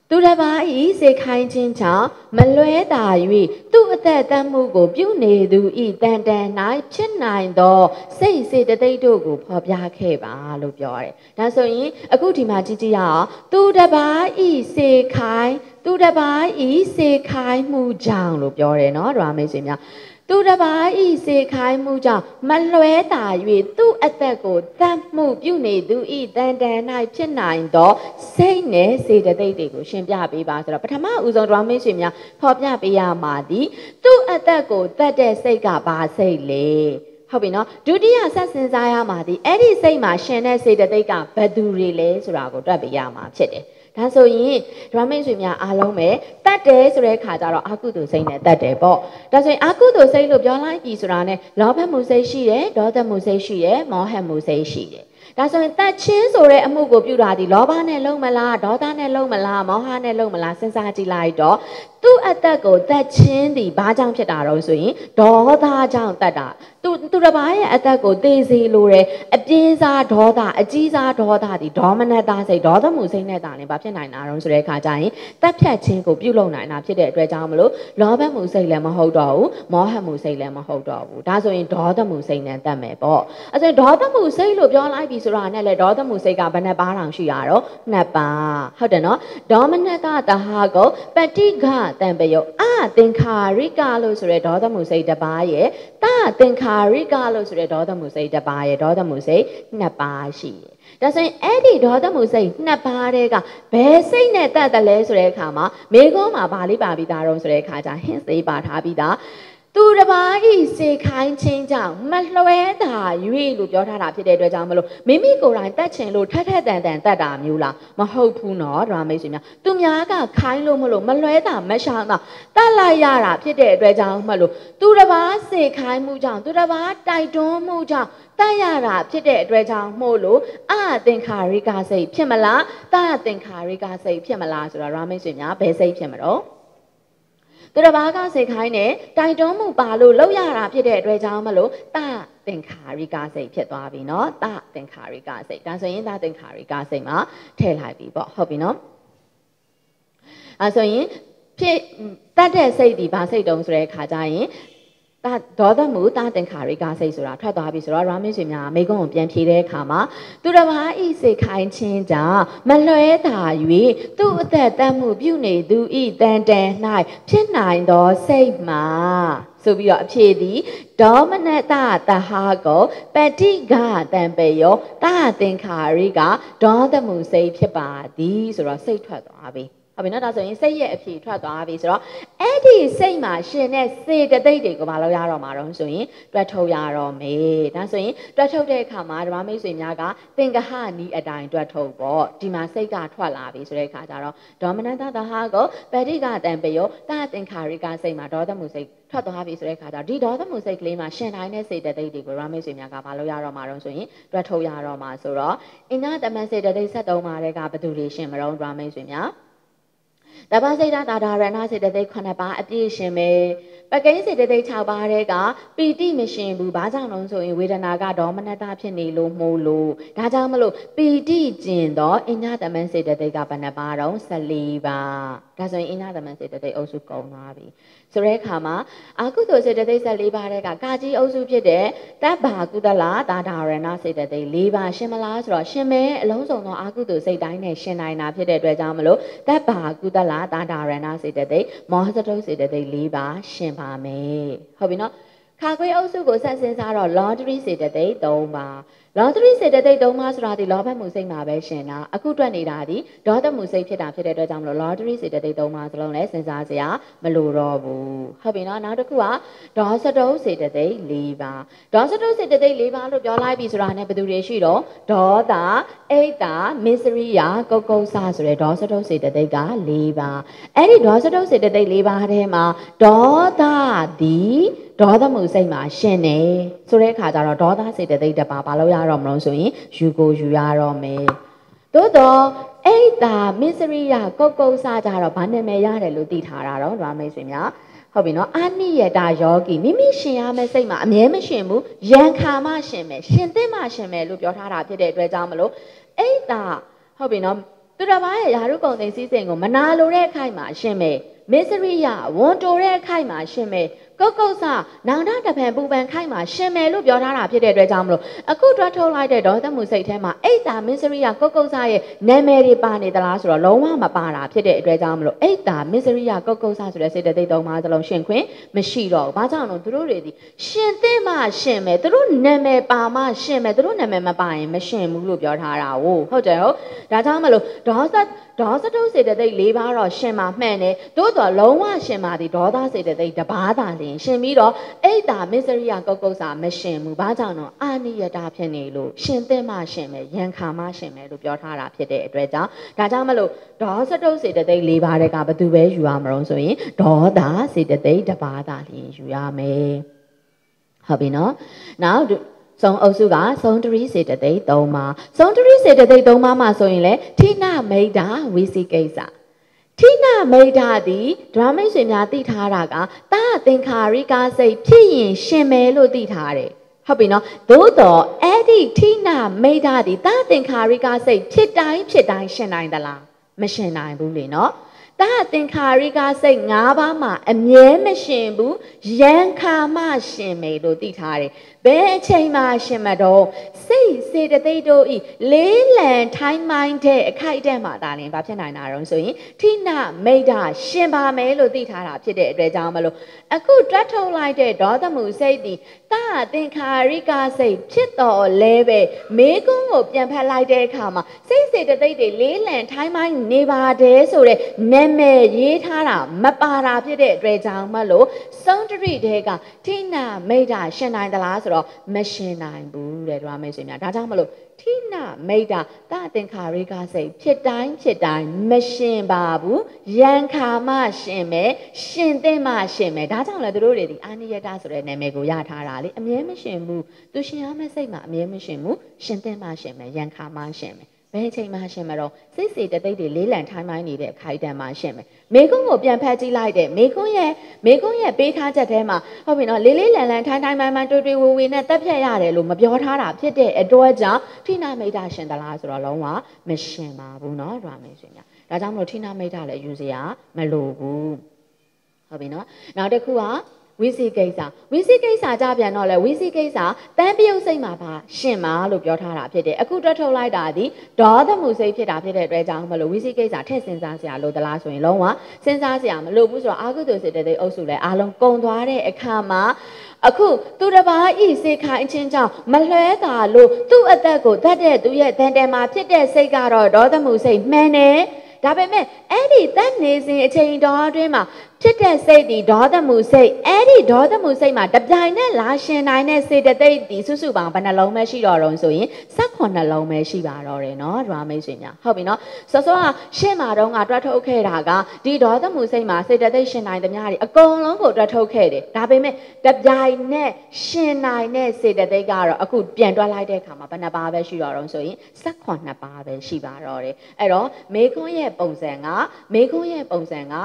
သူတစ်ပါးဤစေခိုင်းခြင်းကြောင့်မလွဲတာ၍သူ့အသက်တမ်းမှုကို ပြုနေသူဤတန်တန်၌ဖြစ်နိုင်သောစိတ်စေတသိက်တို့ကိုဖော်ပြခဲ့ပါလို့ပြောရတယ်။ဒါဆိုရင်အခုဒီမှာကြည့်ကြည့်ရအောင်သူတစ်ပါးဤစေခိုင်းသူတစ်ပါးဤစေခိုင်းမှုကြောင့်လို့ပြောတယ်နော်ဒရာမေးစင်များ သူတစ်ပါးဤစေခိုင်းမှုကြောင့်မလွဲတာ၍သူ့အသက်ကိုတတ်မှုပြုနေသူဤတန်တန်၌ဖြစ်နိုင်သောစိတ်နဲ့စေတသိက်တွေကိုရှင်းပြပေးပါဆိုတော့ပထမဦးဆုံးဒရမင်းရှင်များဖော်ပြပေးရမှာဒီသူ့အသက်ကိုတတ်တဲ့စိတ်ကဘာစိတ်လဲဟုတ်ပြီနော်ဒုတိယဆက်စဉ်းစားရမှာဒီအဲ့ဒီစိတ်မှာရှင်တဲ့စေတသိက်ကဘယ်သူတွေလဲဆိုတာကိုတွက်ပေးရမှာဖြစ်တယ် ဒါဆိုရင်ဓမ္မိတ်ဆွေများအားလုံးပဲတတ်တယ်ဆိုတဲ့ခါကျတော့အာကုသိုလ်စိတ်နဲ့တတ်တယ်ပေါ့ဒါဆိုရင်အာကုသိုလ်စိတ်လို့ပြောလိုက်ပြီဆိုတာနဲ့လောဘမှုစိတ်ရှိတယ်ဒေါသမှုစိတ်ရှိတယ်မောဟမှုစိတ်ရှိတယ်ဒါဆိုရင်တတ်ချင်းဆိုတဲ့အမှုကိုပြုတာဒီလောဘနဲ့လုံးမလားဒေါသနဲ့လုံးမလားမောဟနဲ့လုံးမလားစဉ်းစားကြည့်လိုက်တော့သူ့အသက်ကိုတတ်ချင်းဒီဘာကြောင့်ဖြစ်တာတော့ဆိုရင်ဒေါသကြောင့်တတ်တာ သူသူတစ်ပါးရဲ့အသက်ကိုသေစေလိုတယ်အပြင်းစားဒေါသအကြီးစားဒေါသဒီဒေါမနတာစိတ်ဒေါသမှုစိတ်နဲ့တာလည်းဘာဖြစ်နိုင်တာတော့ဆိုတဲ့အခါကျရင်တက်ဖြတ်ခြင်းကိုပြုလုပ်နိုင်တာဖြစ်တဲ့အတွက်ကြောင့်မလို့လောဘမှုစိတ်လည်းမဟုတ်တော့ဘူးမောဟမှုစိတ်လည်းမဟုတ်တော့ဘူးဒါဆိုရင်ဒေါသမှုစိတ်နဲ့တတ်မယ်ပေါ့အဲဆိုရင်ဒေါသမှုစိတ်လို့ပြောလိုက်ပြီဆိုတာနဲ့လေဒေါသမှုစိတ်ကဘယ်နှပါးတောင်ရှိရတော့နှစ်ပါးဟုတ်တယ်နော်ဒေါမနကတဟာကိုပတိကတံပယောအသင်္ခါရိကလို့ဆိုတဲ့ဒေါသမှုစိတ်တစ်ပါးရဲ့တသင်္ခါရိကလို့ဆိုတဲ့ဒေါသမှုစိတ်တစ်ပါးရဲ့ဒေါသမှုစိတ်နှစ်ပါးရှိတယ်ဒါဆိုရင်အဲ့ဒီဒေါသမှုစိတ်နှစ်ပါးတည်းကဘယ်စိတ်နဲ့တတ်တယ်လဲဆိုတဲ့အခါမှာမေကုန်းမှာဗာလေးပါပြီးသားတော့ဆိုတဲ့အခါကျဟင့်သေးပါထားပြီးသား သူတစ်ပါးဤစေခိုင်းခြင်းကြောင့်မလွှဲတာ၍လို့ပြောထားတာဖြစ်တဲ့အတွက်ကြောင့်မလို့မိမိကိုယ်တိုင်တတ်ချင်လို့ထက်ထက်တန်တန်တတ်တာမျိုးလားမဟုတ်ဘူးနော်ဒရာမိတ်ဆွေများသူများကခိုင်းလို့မလို့မလွှဲတာမရှောင်တာတတ်လိုက်ရတာဖြစ်တဲ့အတွက်ကြောင့်မလို့သူတစ်ပါးစေခိုင်းမှုကြောင့်သူတစ်ပါးတိုက်တွန်းမှုကြောင့်တတ်ရတာဖြစ်တဲ့အတွက်ကြောင့်မို့လို့အသင်္ခါရိကစိတ်ဖြစ်မလားတသင်္ခါရိကစိတ်ဖြစ်မလားဆိုတော့ရာမိတ်ဆွေများဘယ်စိတ်ဖြစ်မလို့ သူတစ်ပါးကစိတ်ခိုင်းနဲ့တိုင်တွန်းမှုပါလို့လောက်ရတာဖြစ်တဲ့အတွက်ကြောင့်မလို့တသင်္ခါရိကစိတ်ဖြစ်သွားပြီเนาะတသင်္ခါရိကစိတ်ဒါဆိုရင်တသင်္ခါရိကစိတ်မှာထည့်လိုက်ပြီပေါ့ဟုတ်ပြီเนาะအဲဆိုရင်ဖြစ်တတ်တဲ့စိတ်ဒီဘာစိတ်တုံးဆိုတဲ့အခါကျရင် တာဒေါသမှုတာတင်္ခါရိကစိတ်ဆိုတာထွက်သွားပြီဆိုတော့ရာမင်းရှင်များမိကုံးကိုပြန်ဖြေတဲ့အခါမှာသူတစ်ပါးဤစိတ်ခိုင်းခြင်းကြောင့်မလွဲတာ၍သူ့အသက်တတ်မှုပြုနေသူဤတန်တန်၌ဖြစ်နိုင်သောစိတ်မှာဆိုပြီးတော့အဖြေသည်ဒေါမနတတဟာကိုပတိကတံပေယောတာသင်္ခါရိကဒေါသမှုစိတ်ဖြစ်ပါသည်ဆိုတော့စိတ်ထွက်သွားပြီ ဟုတ်ပြီနော်ဒါဆိုရင်စိတ်ရဲ့အဖြေထွက်သွားပြီဆိုတော့အဲ့ဒီစိတ်မှာရှင်တဲ့စေတသိက်တွေကိုမလုပ်ရတော့မှာတော့ဆိုရင်တွက်ထုတ်ရတော့မေဒါဆိုရင်တွက်ထုတ်တဲ့အခါမှာဓမ္မမိတ်ဆွေများကသင်္ကဟနီးအတိုင်းတွက်ထုတ်ပေါ့ဒီမှာစိတ်ကထွက်လာပြီဆိုတဲ့အခါကျတော့ဒေါမနတသဟာကိုပဋိကတံပယောတာသင်္ခါရိကစိတ်မှာဒေါသမှုစိတ်ထွက်သွားပြီဆိုတဲ့အခါကျတော့ဒီဒေါသမှုစိတ်ကလေးမှာရှင်တိုင်းတဲ့စေတသိက်တွေကိုဓမ္မမိတ်ဆွေများကမလုပ်ရတော့မှာတော့ဆိုရင်တွက်ထုတ်ရတော့မှာဆိုတော့အင်္ဂတမန်စေတသိက်73ပါးတဲ့ကဘယ်သူတွေရှင်မလို့ဓမ္မမိတ်ဆွေများ တပ္ပစိတ်တာတာရဏစေတသိက်9ပါးအပြည့်ရှင်ပဲပကိန်းစေတသိက်6ပါးတဲ့ကပီတိမရှင်ဘူးဘာကြောင့်လဲဆိုရင်ဝေဒနာကဒေါမနတဖြစ်နေလို့မှုလို့ဒါကြောင့်မလို့ပီတိကျင်တော့အညာတမန်စေတသိက်ကဘယ်နှပါတော့14ပါးဒါဆိုရင်အညာတမန်စေတသိက်အုပ်စုကုန်သွားပြီဆိုတဲ့အခါမှာအာကုသိုလ်စေတသိက်14ပါးတဲ့ကကာကြီးအုပ်စုဖြစ်တဲ့တဗ္ဗာကုသလာတာဒါရဏစေတသိက်4ပါးရှင်မလားဆိုတော့ရှင်မဲအလုံးစုံသောအာကုသိုလ်စိတ်တိုင်းနဲ့ရှင်နိုင်တာဖြစ်တဲ့အတွက်ကြောင့်မလို့တဗ္ဗာကုသလာတာဒါရဏစေတသိက်မောဟစတုစေတသိက်4ပါးရှင်ပါမယ်ဟုတ်ပြီနော်ခါခွေးအုပ်စုကိုဆက်စင်းစားတော့ lottery စေတသိက်3ပါ lottery စေတသိက်3ပါဆိုတာဒီလောဘမှုစိတ်မှာပဲရှင်တာအခုတွက်နေတာဒီဒေါသမှုစိတ်ဖြစ်တာဖြစ်တဲ့အတွက်ကြောင့်မလို့ lottery စေတသိက်3ပါစလုံးလည်းစဉ်းစားစရာမလိုတော့ဘူးဟုတ်ပြီနော်နောက်တစ်ခုကဒေါစတုစေတသိက်4ပါဒေါစတုစေတသိက်4ပါလို့ပြောလိုက်ပြီဆိုတာနဲ့ဘယ်သူတွေရှိတော့ဒေါသအိတ်တာ misery ရာကုတ်ကုတ်ဆဆိုတဲ့ဒေါစတုစေတသိက်က4ပါအဲ့ဒီဒေါစတုစေတသိက်4ပါထဲမှာဒေါသဒီဒေါသမှုစိတ်မှာရှင်နေဆိုတဲ့အခါကျတော့ဒေါသစိတ်တသိက်တပါဘာလို့ရတော့မလို့ဆိုရင်ယူကိုယူရတော့မယ်သို့တော့အိတ်တာ misery ရကုတ်ကုတ်စားကြတော့ဘာနာမည်ရတယ်လို့သိထားတာတော့ဓမ္မမိတ်ဆွေများဟုတ်ပြီနော်အာနိယတာယောဂီမိမိရှင်ရမယ့်စိတ်မှာအမြဲမရှင်ဘူးရန်ခါမှရှင်မယ်ရှင်သင့်မှရှင်မယ်လို့ပြောထားတာဖြစ်တဲ့အတွက်ကြောင့်မလို့အိတ်တာဟုတ်ပြီနော်သူတစ်ပါးရဲ့ယာရုကုံသိစည်းစိမ်ကိုမနာလိုတဲ့အခိုက်မှာရှင်မယ်မစ္စရိယဝန်တိုတဲ့အခိုက်မှာရှင်မယ် ကုတ်ကုတ်ဆနောင်တတဖန်ပူပန်ခိုက်မှာရှင်မယ်လို့ပြောထားတာဖြစ်တဲ့အတွက်ကြောင့်မလို့အခုတွတ်ထုတ်လိုက်တဲ့ဒေါသမှုစိတ်ထဲမှာအိတ်တာမစ္စရိယကုတ်ကုတ်ဆရဲ့နာမည်တွေပါနေသလားဆိုတော့လုံးဝမပါတာဖြစ်တဲ့အတွက်ကြောင့်မလို့အိတ်တာမစ္စရိယကုတ်ကုတ်ဆဆိုတဲ့စေတသိက်သုံးပါးစလုံးရှင်ခွင့်မရှိတော့ဘူး။ဘာကြောင့်လဲသူတို့တွေဒီရှင်သင့်မှရှင်မယ်သူတို့နာမည်ပါမှရှင်မယ်သူတို့နာမည်မပါရင်မရှင်ဘူးလို့ပြောထားတာဟုတ်ဟုတ်တယ်ဟုတ်ဒါကြောင့်မလို့ဒေါသ ဒေါသတုစေတသိက်၄ပါးတော့ရှင်မှာမှန်တယ်သို့တော်လုံးဝရှင်မှာဒီဒေါသစေတသိက်တစ်ပါးသာလျင်ရှင်ပြီးတော့အိတ်တာမစ္စရိယကုတ်ကုတ်စာမရှင်ဘူးဘာကြောင့်တော့အာနိယတာဖြစ်နေလို့ရှင်သင့်မှရှင်မယ်ယံခါမှရှင်မယ်လို့ပြောထားတာဖြစ်တဲ့အတွက်ကြောင့်ဒါကြောင့်မလို့ဒေါသတုစေတသိက်၄ပါးတဲ့ကဘယ်သူပဲယူရမလို့ဆိုရင်ဒေါသစေတသိက်တစ်ပါးသာလျင်ယူရမယ်ဟုတ်ပြီနော်နောက် ဆုံးအုပ်စုကဆုံးတရီစေတသိက်၃ပါးဆုံးတရီစေတသိက်၃ပါးမှာဆိုရင်လေထိနမိတ်တာဝိစီကိစ္စထိနမိတ်တာသည်ဒရမိတ်ဆွေများသိထားတာကတာသင်္ခါရိကစိတ်ဖြစ်ရင်ရှင်မယ်လို့သိထားတယ်ဟုတ်ပြီနော်သို့တော့အဲ့ဒီထိနမိတ်တာသည်တာသင်္ခါရိကစိတ်ဖြစ်တိုင်းဖြစ်တိုင်းရှင်နိုင်သလားမရှင်နိုင်ဘူးလေနော်တာသင်္ခါရိကစိတ်၅ပါးမှာအမြဲမရှင်ဘူးယံခါမှရှင်မယ်လို့သိထားတယ် ဘယ်အချိန်မှရှင်မတော့စိတ်စေတသိက်တို့ဤလေးလံထိုင်းမိုင်းတဲ့အခိုက်အတန့်မှာဒါလင်ဘာဖြစ်နိုင်တာတော့ဆိုရင်ထိနမိတ်တာရှင်ပါမယ်လို့သိထားတာဖြစ်တဲ့အတွက်ကြောင့်မလို့အခုတွတ်ထုတ်လိုက်တဲ့ဒေါသမှုစိတ်ဒီတာသင်္ခါရိကစိတ်ဖြစ်တော်လဲပဲမေကုန်းကိုပြန်ဖက်လိုက်တဲ့အခါမှာစိတ်စေတသိက်တွေလေးလံထိုင်းမိုင်းနေပါတယ်ဆိုတဲ့နာမည်ရေးထားတာမပါတာဖြစ်တဲ့အတွက်ကြောင့်မလို့စုံတရိတဲ့ကထိနမိတ်တာရှင်နိုင်သလားဆိုတော့မရှင်နိုင်ဘူးတဲ့ဓမ္မမိတ်ဆွေများဒါကြောင့်မလို့ထိနမိတ်တာတသင်္ခါရိကစိတ်ဖြစ်တိုင်းဖြစ်တိုင်းမရှင်ပါဘူးယံခါမှရှင်မယ်ရှင်သင့်မှရှင်မယ်ဒါကြောင့်လည်းတို့တွေဒီအာနိယတဆိုတဲ့နာမည်ကိုရထားတာလေအမြဲမရှင်ဘူးသူရှင်ရမယ့်စိတ်မှာအမြဲမရှင်ဘူးရှင်သင့်မှရှင်မယ်ယံခါမှရှင်မယ် ဘယ်အချိန်မှရှင်မတော့စိတ်စေတသိက်တွေလေးလံထိုင်းမိုင်းနေတဲ့အခိုက်အတန့်မှရှင်မယ်မေကုန်းကိုပြန်ဖက်ကြည့်လိုက်တဲ့မေကုန်းရဲ့မေကုန်းရဲ့ပေးထားချက်ထဲမှာဟုတ်ပြီနော်လေးလေးလံလံထိုင်းထိုင်းမိုင်းမိုင်းတွေ့တွေ့ဝဝနဲ့တက်ဖြတ်ရတယ်လို့မပြောထားတာဖြစ်တဲ့အတွက်ကြောင့်ထိနာမိတ်တာရှင်သလားဆိုတော့လုံးဝမရှင်ပါဘူးနော်ဓာမေရှင်ညာဒါကြောင့်မလို့ထိနာမိတ်တာလည်းယူစရာမလိုဘူးဟုတ်ပြီနော်နောက်တစ်ခုက ဝိစီကိစ္စဝိစီကိစ္စကြပြန်တော့လဲဝိစီကိစ္စတန်ပြုတ်စိတ်မှာပါရှင်မာလို့ပြောထားတာဖြစ်တယ်အခုတွတ်ထုတ်လိုက်တာဒီဒေါသမှုစိတ်ဖြစ်တာဖြစ်တဲ့အတွက်ကြောင့်မလို့ဝိစီကိစ္စထည့်စဉ်းစားစရာလိုသလားဆိုရင်လုံးဝစဉ်းစားစရာမလိုဘူးဆိုတော့အာဟုတုစေတသိက်အုပ်စုလဲအားလုံးကုံသွားတဲ့အခါမှာအခုသူတစ်ပါးဤစေခိုင်းချင်းကြောင့်မလွဲတာလို့သူ့အသက်ကိုတတ်တဲ့သူရဲ့တန်တယ်မှာဖြစ်တဲ့စိတ်ကတော့ဒေါသမှုစိတ်မှန်တယ်ဒါပေမဲ့အဲ့ဒီတက်နေစဉ်အချိန်တော်အတွင်းမှာဖြစ်တဲ့စိတ်ဒီဒေါသမှုစိတ်အဲ့ဒီဒေါသမှုစိတ်မှာတပြိုင်နဲ့လာရှင်နိုင်တဲ့စေတသိက်ဒီစုစုပေါင်းဘယ်နှလုံးပဲရှိတော့တုံးဆိုရင်16နှလုံးပဲရှိပါတော့တယ်နော်ဒရာမိတ်ဆွေများဟုတ်ပြီနော်စောစောကရှင်းမာတော့ကတွတ်ထုတ်ခဲ့တာကဒီဒေါသမှုစိတ်မှာစေတသိက်ရှင်နိုင်သမျှတွေအကုန်လုံးကိုတွတ်ထုတ်ခဲ့တယ်ဒါပေမဲ့တပြိုင်နဲ့ရှင်နိုင်တဲ့စေတသိက်ကတော့အခုပြန်တွက်လိုက်တဲ့အခါမှာဘယ်နှပါးပဲရှိတော့တုံးဆိုရင်16ပါးပဲရှိပါတော့တယ်အဲ့တော့မေခွန်းရဲ့ပုံစံကမေခွန်းရဲ့ပုံစံက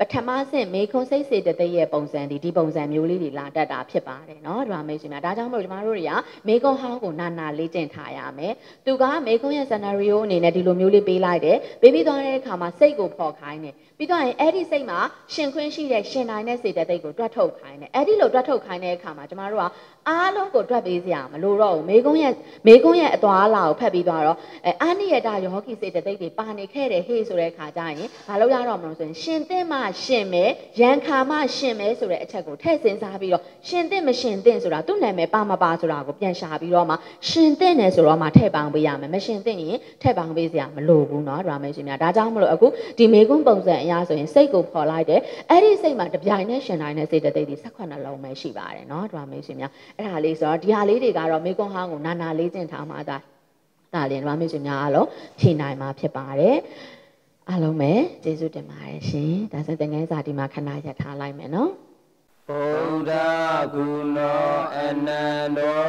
ပထမဆင့်မေခွန်းစိတ်စေတသိက်ရဲ့ပုံစံဒီဒီပုံစံမျိုးလေးတွေလာတတ်တာဖြစ်ပါတယ်เนาะဒီမှာမိတ်ဆွေများဒါကြောင့်မလို့ကျမတို့တွေကမေခွန်းဟောင်းကိုနာနာလေးကျင့်ထားရမယ်သူကမေခွန်းရဲ့ scenario အနေနဲ့ဒီလိုမျိုးလေးပေးလိုက်တယ်ပေးပြီးသွားတဲ့အခါမှာစိတ်ကိုဖော်ခိုင်းတယ် ပြီးတော့ရင်အဲ့ဒီစိတ်မှာရှင်ခွင်းရှိတဲ့ရှင်နိုင်တဲ့စေတသိက်ကိုတွတ်ထုတ်ခိုင်းတယ်အဲ့ဒီလိုတွတ်ထုတ်ခိုင်းတဲ့အခါမှာကျမတို့ကအားလုံးကိုတွတ်ပေးစရာမလိုတော့ဘူးမေကုန်းရဲ့မေကုန်းရဲ့အသွားအလာကိုဖတ်ပြီးသွားတော့အဲအာနိယတယောဂီစေတသိက်တွေပါနေခဲ့တယ်ဟေ့ဆိုတဲ့အခါကျရင်မလုပ်ရတော့မလို့ဆိုရင်ရှင်သင့်မှရှင်မယ်ရန်ခါမှရှင်မယ်ဆိုတဲ့အချက်ကိုထည့်စဉ်းစားပြီးတော့ရှင်သင့်မရှင်သင့်ဆိုတာသူ့နာမည်ပါမပါဆိုတာကိုပြန်ရှာပြီးတော့မှရှင်သင့်တယ်ဆိုတော့မှထည့်ပေါင်းပေးရမယ်မရှင်သင့်ရင်ထည့်ပေါင်းပေးစရာမလိုဘူးเนาะဒရာမဲရှင်များဒါကြောင့်မလို့အခုဒီမေကုန်းပုံစံအရာ ဆိုရင်စိတ်ကိုဖော်လိုက်တယ်အဲ့ဒီစိတ်မှာတပြိုင်နဲ့ရှင်နိုင်တဲ့စေတသိက်တွေ၁၈လုံးပဲရှိပါတယ်เนาะဒရာမဲရှင်များအဲ့ဒါလေးဆိုတော့ဒီဟာလေးတွေကတော့မေကွန်ဟောင်းကိုနာနာလေးကျင့်ထားမှသာဒါလေးဒရာမဲရှင်များအားလုံးဖြေနိုင်မှာဖြစ်ပါတယ်အားလုံးပဲကျေးဇူးတင်ပါတယ်ရှင်ဒါဆိုတငယ်စာဒီမှာခဏရထားလိုက်မယ်နော်ဗုဒ္ဓဂုဏောအနန္တော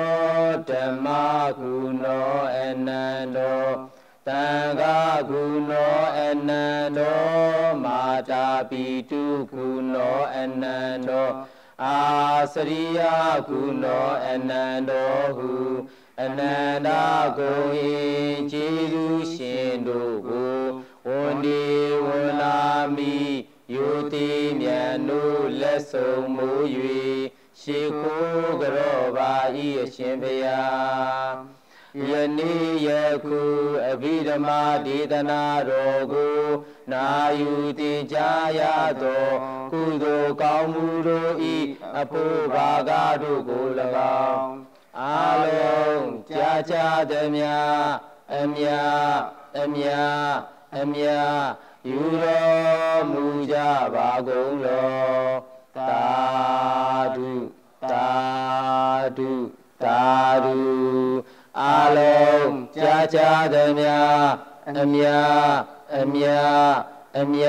ဓမ္မဂုဏောအနန္တော တံဃာဂုဏောအနန္တောမာတာပိတုဂုဏောအနန္တောအာစရိယဂုဏောအနန္တောဟုအနန္တကိုဟိကျေးဇူးရှင်တို့ကိုဝန်ဒီဝလာမိယုတိမြတ်တို့လက်ဆုံးမူ၍ရှေခိုးကြောပါဤအရှင်ဘုရား ယနေ့ယခုအဘိဓမ္မာဒေသနာတော်ကိုနာယူတင်ကြားရသောကုသိုလ်ကောင်းမှုတို့ဤအဖို့ဘာကတို့ကို၎င်းအာလုံးကြာကြာသည်များအမြအမြအမြယူတော်မူကြပါကုန်လောသာဓုသာဓုသာဓု အာလုံးကြားကြားသမျှအမြအမြအမြ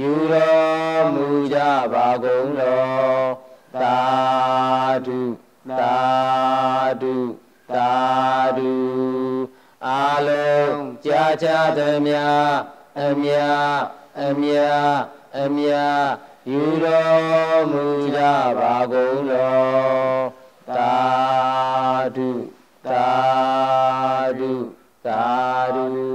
ယူတော်မူကြပါကုန်တော်သာဓုသာဓုသာဓုအာလုံးကြားကြားသမျှအမြအမြအမြယူတော်မူကြပါကုန်တော်သာဓု ಸಾರು